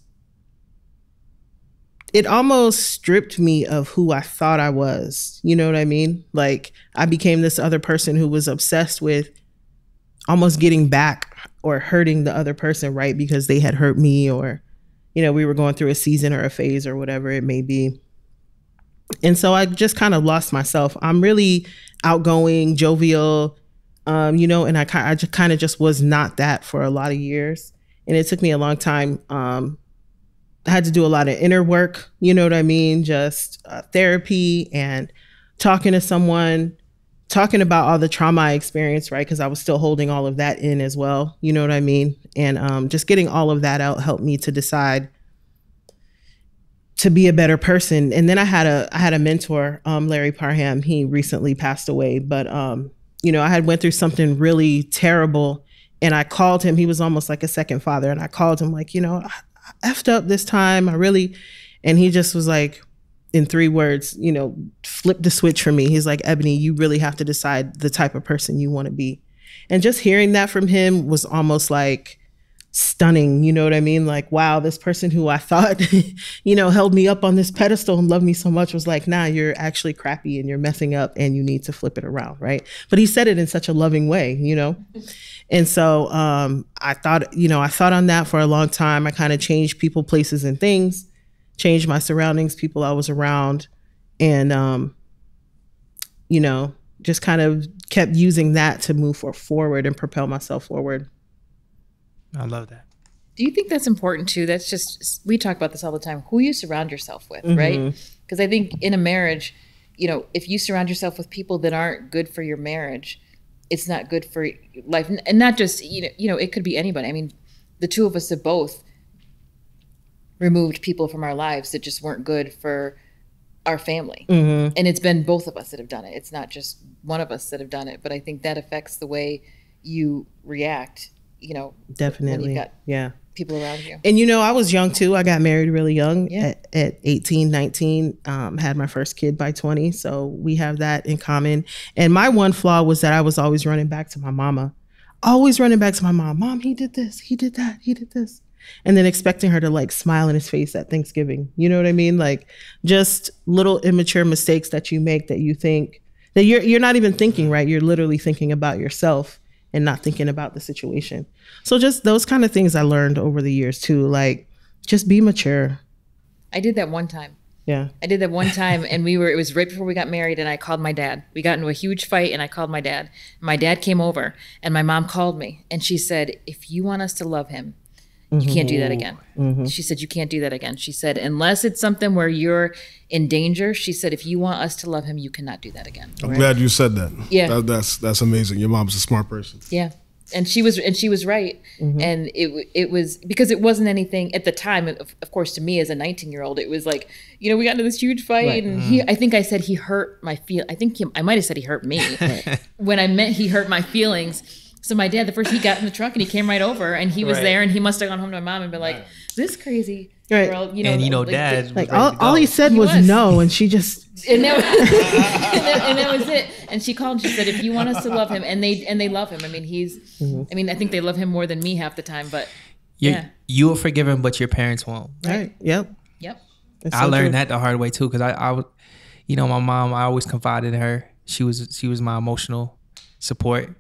it almost stripped me of who I thought I was. You know what I mean? Like I became this other person who was obsessed with almost getting back or hurting the other person, right? Because they had hurt me or you know, we were going through a season or a phase or whatever it may be. And so I just kind of lost myself. I'm really outgoing, jovial, um, you know, and I, I just kind of just was not that for a lot of years. And it took me a long time. Um, I had to do a lot of inner work, you know what I mean? Just uh, therapy and talking to someone, talking about all the trauma I experienced, right? Because I was still holding all of that in as well, you know what I mean? And um, just getting all of that out helped me to decide to be a better person. And then I had a I had a mentor, um, Larry Parham. He recently passed away, but um, you know, I had went through something really terrible, and I called him. He was almost like a second father, and I called him like, you know, I, effed up this time. I really, and he just was like, in three words, you know, flip the switch for me. He's like, Ebony, you really have to decide the type of person you want to be. And just hearing that from him was almost like stunning. You know what I mean? Like, wow, this person who I thought, you know, held me up on this pedestal and loved me so much was like, nah, you're actually crappy and you're messing up and you need to flip it around. Right. But he said it in such a loving way, you know? And so um, I thought, you know, I thought on that for a long time. I kind of changed people, places, and things, changed my surroundings, people I was around, and, um, you know, just kind of kept using that to move for forward and propel myself forward.
I love that.
Do you think that's important too? That's just we talk about this all the time. Who you surround yourself with, mm-hmm. right? Because I think in a marriage, you know, if you surround yourself with people that aren't good for your marriage, it's not good for life. And not just you know, you know, it could be anybody. I mean, the two of us have both removed people from our lives that just weren't good for our family. Mm-hmm. And it's been both of us that have done it. It's not just one of us that have done it, but I think that affects the way you react you know,
definitely. yeah.
People around you.
And you know, I was young too. I got married really young yeah. at, at 18, 19, um, had my first kid by 20. So we have that in common. And my one flaw was that I was always running back to my mama, always running back to my mom. Mom, he did this, he did that, he did this. And then expecting her to like smile in his face at Thanksgiving. You know what I mean? Like just little immature mistakes that you make that you think that you're you're not even thinking right. You're literally thinking about yourself and not thinking about the situation. So just those kind of things I learned over the years too, like just be mature.
I did that one time.
Yeah.
I did that one time and we were it was right before we got married and I called my dad. We got into a huge fight and I called my dad. My dad came over and my mom called me and she said, "If you want us to love him, you can't do that mm-hmm. again. Mm-hmm. She said, You can't do that again. She said, Unless it's something where you're in danger, she said, If you want us to love him, you cannot do that again.
I'm right? glad you said that.
Yeah.
That, that's that's amazing. Your mom's a smart person.
Yeah. And she was, and she was right. Mm-hmm. And it, it was because it wasn't anything at the time. Of, of course, to me as a 19 year old, it was like, you know, we got into this huge fight, right. and he, mm-hmm. I think I said he hurt my feel. I think he, I might have said he hurt me right. when I meant he hurt my feelings so my dad, the first he got in the truck and he came right over and he was right. there and he must have gone home to my mom and been like, "This crazy
right.
girl,"
you know. And you know,
like,
dad
like all, all he said he was, was, no, and she just
and that, was, and, that, and that, was it. And she called and she said, "If you want us to love him," and they and they love him. I mean, he's. Mm-hmm. I mean, I think they love him more than me half the time, but
You're, yeah, you will forgive him, but your parents won't.
Right. Yep.
Yep.
I learned true. that the hard way too, because I, I, you know, my mom. I always confided in her. She was she was my emotional support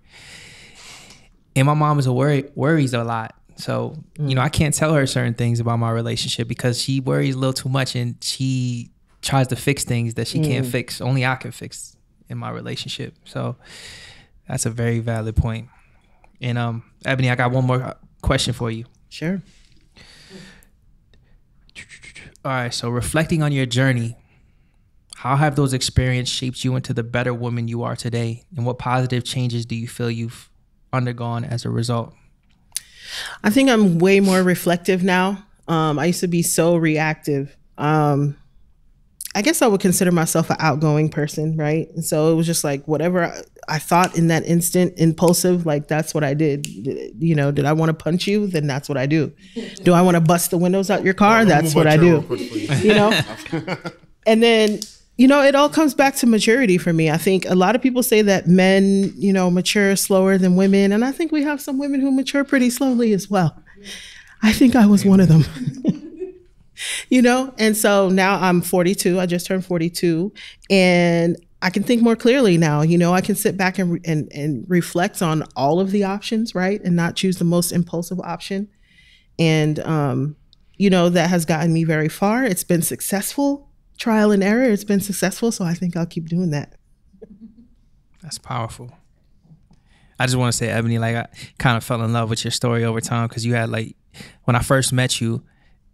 and my mom is a worry worries a lot. So mm. you know, I can't tell her certain things about my relationship because she worries a little too much, and she tries to fix things that she mm. can't fix. Only I can fix in my relationship. So that's a very valid point. And um, Ebony, I got one more question for you.
Sure.
All right. So reflecting on your journey, how have those experiences shaped you into the better woman you are today? And what positive changes do you feel you've undergone as a result?
I think I'm way more reflective now. Um, I used to be so reactive. Um, I guess I would consider myself an outgoing person, right? And so it was just like whatever I thought in that instant, impulsive, like that's what I did. You know, did I want to punch you? Then that's what I do. Do I want to bust the windows out your car? That's what I do. You know, and then you know, it all comes back to maturity for me. I think a lot of people say that men, you know, mature slower than women, and I think we have some women who mature pretty slowly as well. I think I was one of them. you know, and so now I'm 42. I just turned 42, and I can think more clearly now. You know, I can sit back and, and, and reflect on all of the options, right? And not choose the most impulsive option. And, um, you know, that has gotten me very far. It's been successful, trial and error. It's been successful. So I think I'll keep doing that.
That's powerful. I just want to say, Ebony, like I kind of fell in love with your story over time because you had like, when I first met you,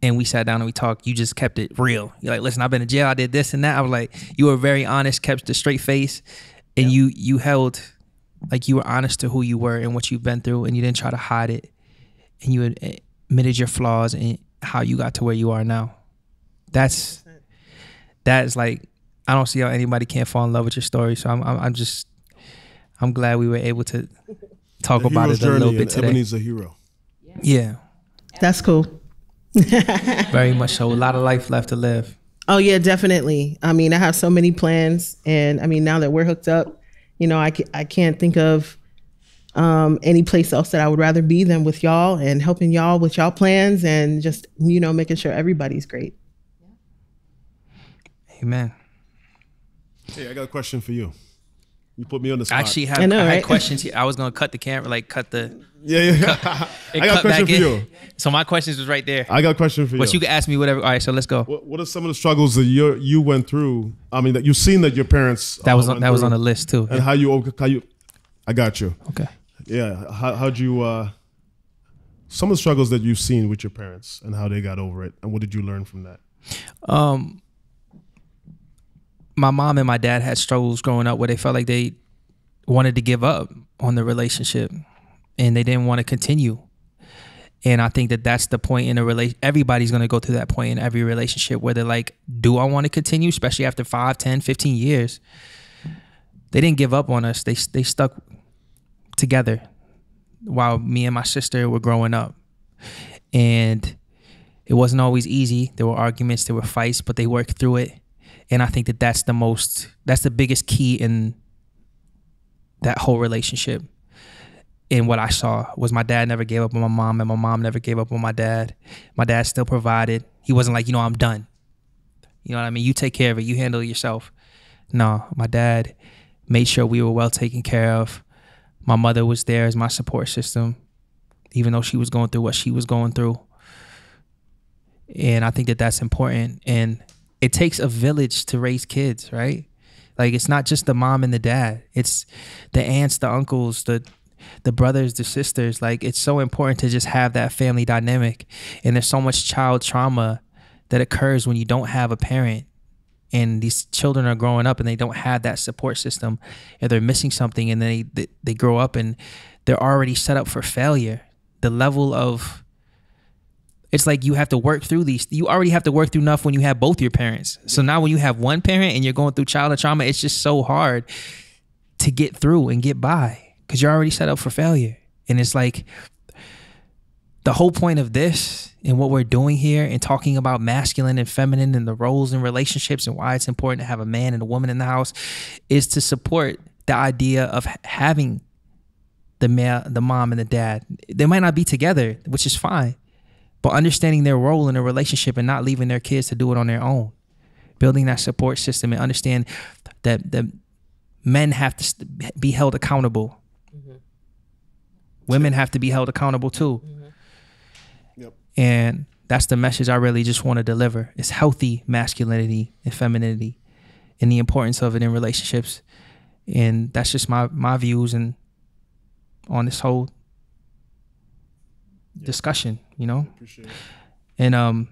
and we sat down and we talked, you just kept it real. You're like, listen, I've been in jail, I did this and that. I was like, you were very honest, kept the straight face, and you you held like you were honest to who you were and what you've been through, and you didn't try to hide it, and you admitted your flaws and how you got to where you are now. That's that is like I don't see how anybody can't fall in love with your story. So I'm I'm, I'm just I'm glad we were able to talk
The
about it a little bit
and
today.
Ebony's a hero.
Yeah,
That's cool.
very much so. A lot of life left to live.
Oh yeah, definitely. I mean, I have so many plans, and I mean, now that we're hooked up, you know, I, I can't think of um, any place else that I would rather be than with y'all and helping y'all with y'all plans and just you know making sure everybody's great.
Amen.
Hey, I got a question for you. You put me on the spot.
I actually have
I know,
I had questions here. I was gonna cut the camera, like cut the.
yeah, yeah. yeah.
it
I got a
cut
question for
in.
you.
So my questions was right there.
I got a question for you.
But you can ask me whatever. All right, so let's go.
What, what are some of the struggles that you you went through? I mean, that you've seen that your parents
That
uh,
was on,
went
that was on the list too.
and how you how you. I got you.
Okay.
Yeah. How how'd you? uh Some of the struggles that you've seen with your parents and how they got over it, and what did you learn from that?
Um, my mom and my dad had struggles growing up where they felt like they wanted to give up on the relationship, and they didn't want to continue. And I think that that's the point in a relation. Everybody's going to go through that point in every relationship where they're like, do I want to continue? Especially after 5, 10, 15 years. They didn't give up on us. They, they stuck together while me and my sister were growing up. And it wasn't always easy. There were arguments, there were fights, but they worked through it. And I think that that's the most, that's the biggest key in that whole relationship and what I saw was my dad never gave up on my mom, and my mom never gave up on my dad. My dad still provided. He wasn't like, you know, I'm done. You know what I mean? You take care of it. You handle it yourself. No, my dad made sure we were well taken care of. My mother was there as my support system, even though she was going through what she was going through. And I think that that's important. And it takes a village to raise kids, right? Like it's not just the mom and the dad. It's the aunts, the uncles, the the brothers, the sisters. Like it's so important to just have that family dynamic. And there's so much child trauma that occurs when you don't have a parent and these children are growing up and they don't have that support system and they're missing something and they they, they grow up and they're already set up for failure. The level of it's like you have to work through these. You already have to work through enough when you have both your parents. So now when you have one parent and you're going through childhood trauma, it's just so hard to get through and get by because you're already set up for failure. And it's like the whole point of this and what we're doing here and talking about masculine and feminine and the roles and relationships and why it's important to have a man and a woman in the house is to support the idea of having the male, the mom and the dad. They might not be together, which is fine but understanding their role in a relationship and not leaving their kids to do it on their own. Building that support system and understand that the men have to be held accountable. Mm-hmm. Women have to be held accountable too. Mm-hmm.
Yep.
and that's the message i really just want to deliver it's healthy masculinity and femininity and the importance of it in relationships. And that's just my my views and on this whole discussion you know
Appreciate it.
and um,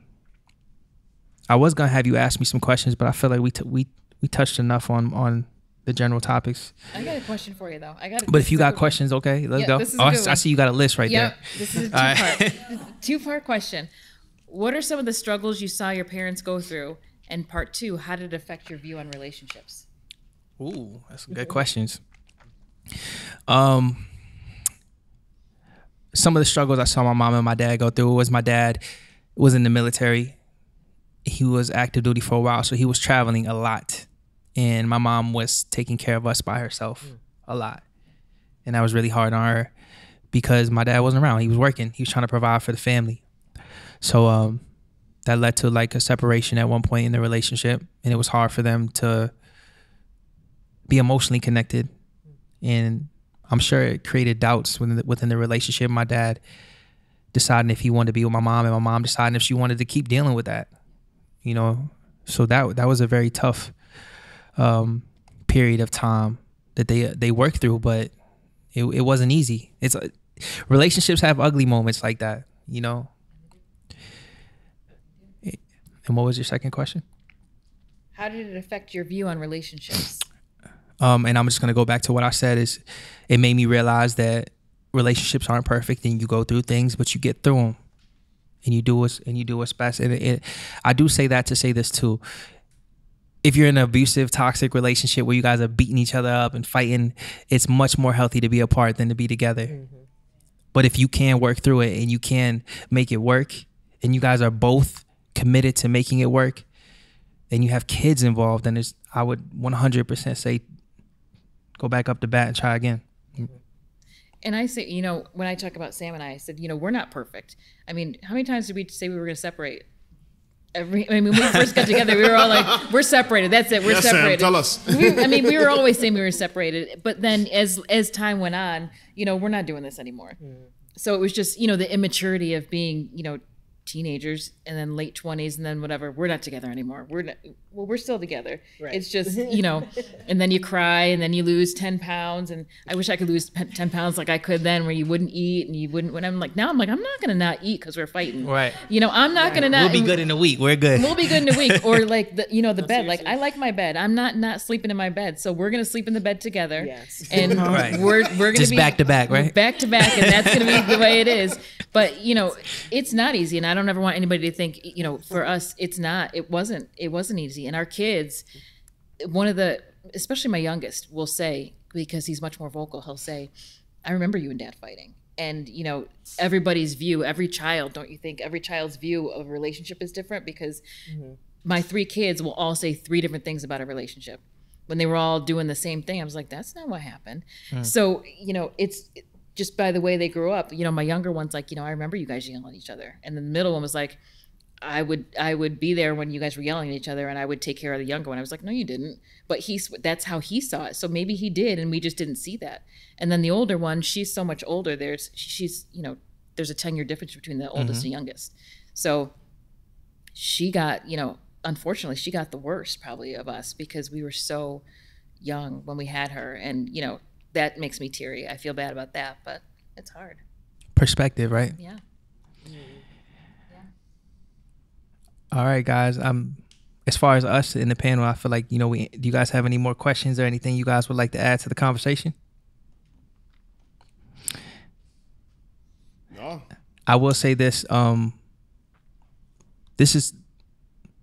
I was gonna have you ask me some questions, but I feel like we t- we we touched enough on on the general topics.
I got a question for you though. I got.
But if you got questions, okay, let's
Yeah,
go.
this is a
Oh, I,
good
s- I
one.
see you got a list right
Yep,
there.
this is a two part two part question. What are some of the struggles you saw your parents go through? And part two, how did it affect your view on relationships?
Ooh, that's some good questions. Um, some of the struggles I saw my mom and my dad go through was my dad was in the military. He was active duty for a while, so he was traveling a lot, and my mom was taking care of us by herself a lot, and that was really hard on her because my dad wasn't around. He was working. He was trying to provide for the family. So um, that led to like a separation at one point in the relationship, and it was hard for them to be emotionally connected, and I'm sure it created doubts within the, within the relationship. My dad deciding if he wanted to be with my mom, and my mom deciding if she wanted to keep dealing with that. You know, so that that was a very tough um, period of time that they they worked through, but it, it wasn't easy. It's uh, relationships have ugly moments like that, you know. And what was your second question?
How did it affect your view on relationships?
Um, and I'm just gonna go back to what I said is, it made me realize that relationships aren't perfect, and you go through things, but you get through them, and you do what's and you do what's best. And it, it, I do say that to say this too. If you're in an abusive, toxic relationship where you guys are beating each other up and fighting, it's much more healthy to be apart than to be together. But if you can work through it and you can make it work, and you guys are both committed to making it work, and you have kids involved, then it's I would 100% say go back up the bat and try again.
And I say, you know, when I talk about Sam and I, I said, you know, we're not perfect. I mean, how many times did we say we were going to separate? Every, I mean, when we first got together, we were all like, "We're separated. That's it. We're
Yes, Sam,
separated."
tell us.
we, I mean, we were always saying we were separated, but then as as time went on, you know, we're not doing this anymore. Mm. So it was just, you know, the immaturity of being, you know, teenagers and then late twenties and then whatever. We're not together anymore. We're not, well, we're still together. It's just, you know, and then you cry and then you lose ten pounds. And I wish I could lose ten pounds like I could then, where you wouldn't eat and you wouldn't. When I'm like now, I'm like I'm not gonna not eat because we're fighting.
Right.
You know, I'm not gonna not.
We'll be good in a week. We're good.
We'll be good in a week, or like the you know the bed. Like I like my bed. I'm not not sleeping in my bed, so we're gonna sleep in the bed together.
Yes.
and
Right.
we're we're gonna
Just
be
back to back, right?
Back to back, and that's gonna be the way it is. But you know, it's not easy, and I don't ever want anybody to think you know for us it's not. It wasn't. It wasn't easy, and our kids, one of the especially my youngest will say because he's much more vocal. He'll say, "I remember you and Dad fighting." And you know everybody's view, every child. Don't you think every child's view of a relationship is different? Because mm-hmm. my three kids will all say three different things about a relationship when they were all doing the same thing i was like that's not what happened hmm. so you know it's just by the way they grew up you know my younger one's like you know i remember you guys yelling at each other. And the middle one was like i would i would be there when you guys were yelling at each other and i would take care of the younger one. I was like no you didn't. But he's that's how he saw it. So maybe he did and we just didn't see that. And then the older one she's so much older there's she's you know there's a 10 year difference between the oldest and mm-hmm. youngest. So she got, you know, unfortunately, she got the worst probably of us because we were so young when we had her. And, you know, that makes me teary. I feel bad about that, but it's hard.
Perspective, right?
Yeah.
All right, guys. Um, as far as us in the panel, I feel like you know, we do you guys have any more questions or anything you guys would like to add to the conversation?
No.
I will say this. Um, this is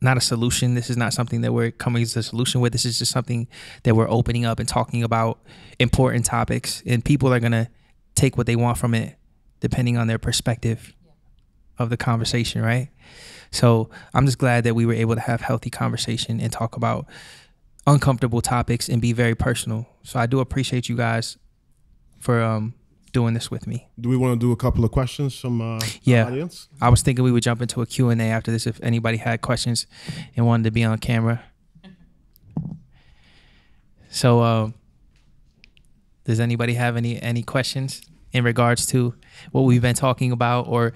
not a solution. This is not something that we're coming to a solution with. This is just something that we're opening up and talking about important topics, and people are gonna take what they want from it, depending on their perspective of the conversation, right? So I'm just glad that we were able to have healthy conversation and talk about uncomfortable topics and be very personal. So I do appreciate you guys for um, doing this with me.
Do we want to do a couple of questions from uh,
Yeah.
the audience?
I was thinking we would jump into a Q&A after this if anybody had questions and wanted to be on camera. So um, does anybody have any any questions in regards to what we've been talking about or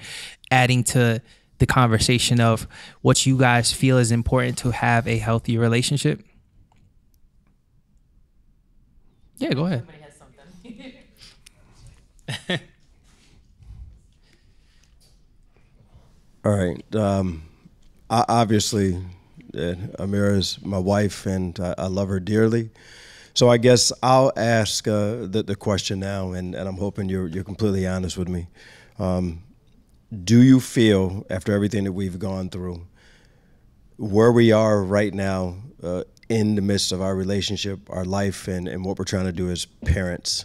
adding to the conversation of what you guys feel is important to have a healthy relationship? Yeah, go ahead.
All right. Um, I, obviously, uh, Amira is my wife, and I, I love her dearly. So I guess I'll ask uh, the, the question now, and, and I'm hoping you're, you're completely honest with me. Um, do you feel, after everything that we've gone through, where we are right now, uh, in the midst of our relationship, our life, and, and what we're trying to do as parents.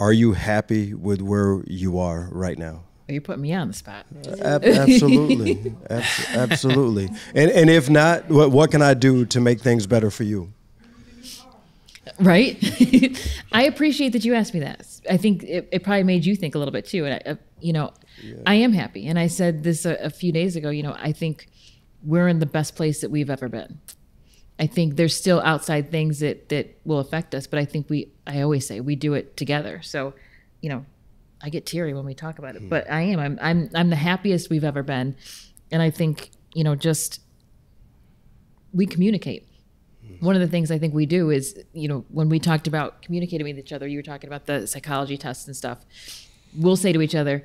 Are you happy with where you are right now?
You put me on the spot.
Ab- absolutely, Abs- absolutely. And and if not, what what can I do to make things better for you?
Right? I appreciate that you asked me that. I think it, it probably made you think a little bit too. And, I, uh, you know, I am happy. And I said this a, a few days ago, you know, I think we're in the best place that we've ever been. I think there's still outside things that, that will affect us, but I think we, I always say we do it together. So, you know, I get teary when we talk about it, hmm. but I am, I'm, I'm, I'm the happiest we've ever been. And I think, you know, just we communicate hmm. one of the things I think we do is, you know, when we talked about communicating with each other, you were talking about the psychology tests and stuff. We'll say to each other,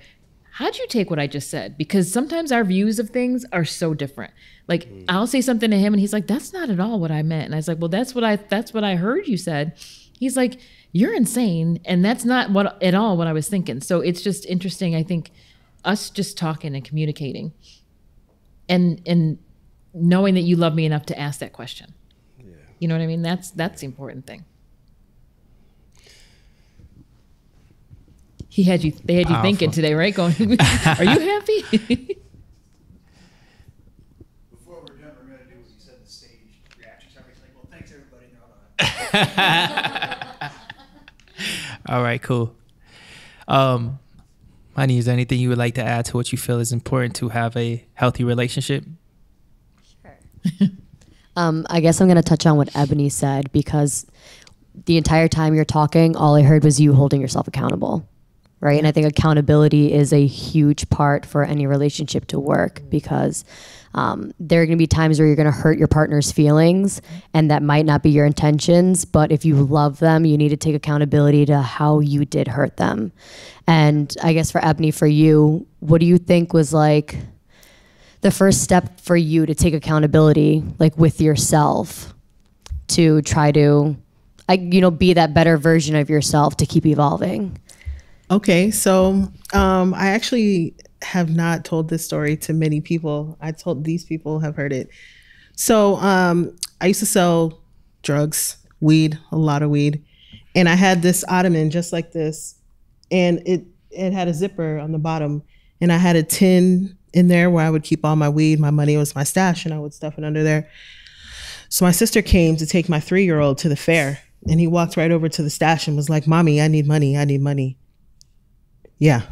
How'd you take what I just said? Because sometimes our views of things are so different. Like mm. I'll say something to him and he's like, That's not at all what I meant. And I was like, Well, that's what I that's what I heard you said. He's like, You're insane. And that's not what at all what I was thinking. So it's just interesting, I think, us just talking and communicating and and knowing that you love me enough to ask that question. You know what I mean? That's that's the important thing. He had you. They had you thinking today, right? Going, are you happy?
Before we're done, we're gonna do what you said, the stage reactions, everything. Well, thanks, everybody.
All right, cool. Um, honey, is there anything you would like to add to what you feel is important to have a healthy relationship?
Um, I guess I'm going to touch on what Ebony said because the entire time you're talking, all I heard was you holding yourself accountable. Right. And I think accountability is a huge part for any relationship to work because um, there are going to be times where you're going to hurt your partner's feelings and that might not be your intentions. But if you love them, you need to take accountability to how you did hurt them. And I guess for Ebony, for you, what do you think was like the first step for you to take accountability like with yourself to try to I, you know be that better version of yourself to keep evolving
Okay, so um, I actually have not told this story to many people. I told these people have heard it. So um, I used to sell drugs, weed, a lot of weed, and I had this ottoman just like this, and it it had a zipper on the bottom, and I had a tin in there where I would keep all my weed. My money was my stash, and I would stuff it under there. So my sister came to take my three year old to the fair, and he walked right over to the stash and was like, "Mommy, I need money. I need money." Yeah.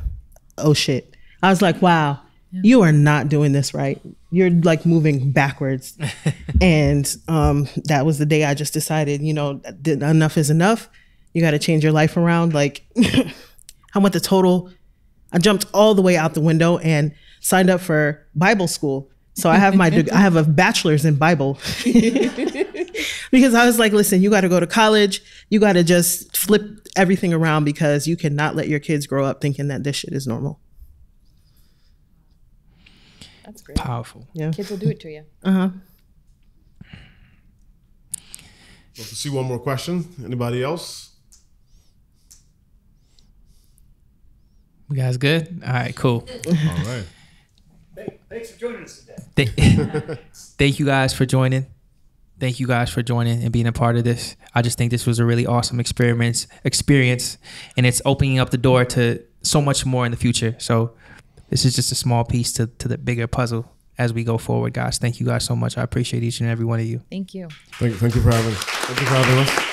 Oh shit. I was like, wow, you are not doing this right. You're like moving backwards. and um, that was the day I just decided, you know, enough is enough. You got to change your life around. Like, I went the total, I jumped all the way out the window and signed up for Bible school. So I have my, I have a bachelor's in Bible because I was like, listen, you got to go to college. You got to just flip everything around because you cannot let your kids grow up thinking that this shit is normal.
That's great.
Powerful.
Yeah.
Kids will do it to you.
Uh huh.
Well, to see one more question. Anybody else?
You guys good? All right, cool.
All right.
Thanks for joining us today.
Thank you guys for joining. Thank you guys for joining and being a part of this. I just think this was a really awesome experience, experience, and it's opening up the door to so much more in the future. So this is just a small piece to, to the bigger puzzle as we go forward, guys. Thank you guys so much. I appreciate each and every one of you.
Thank you.
Thank, thank you for having. Thank you for having us.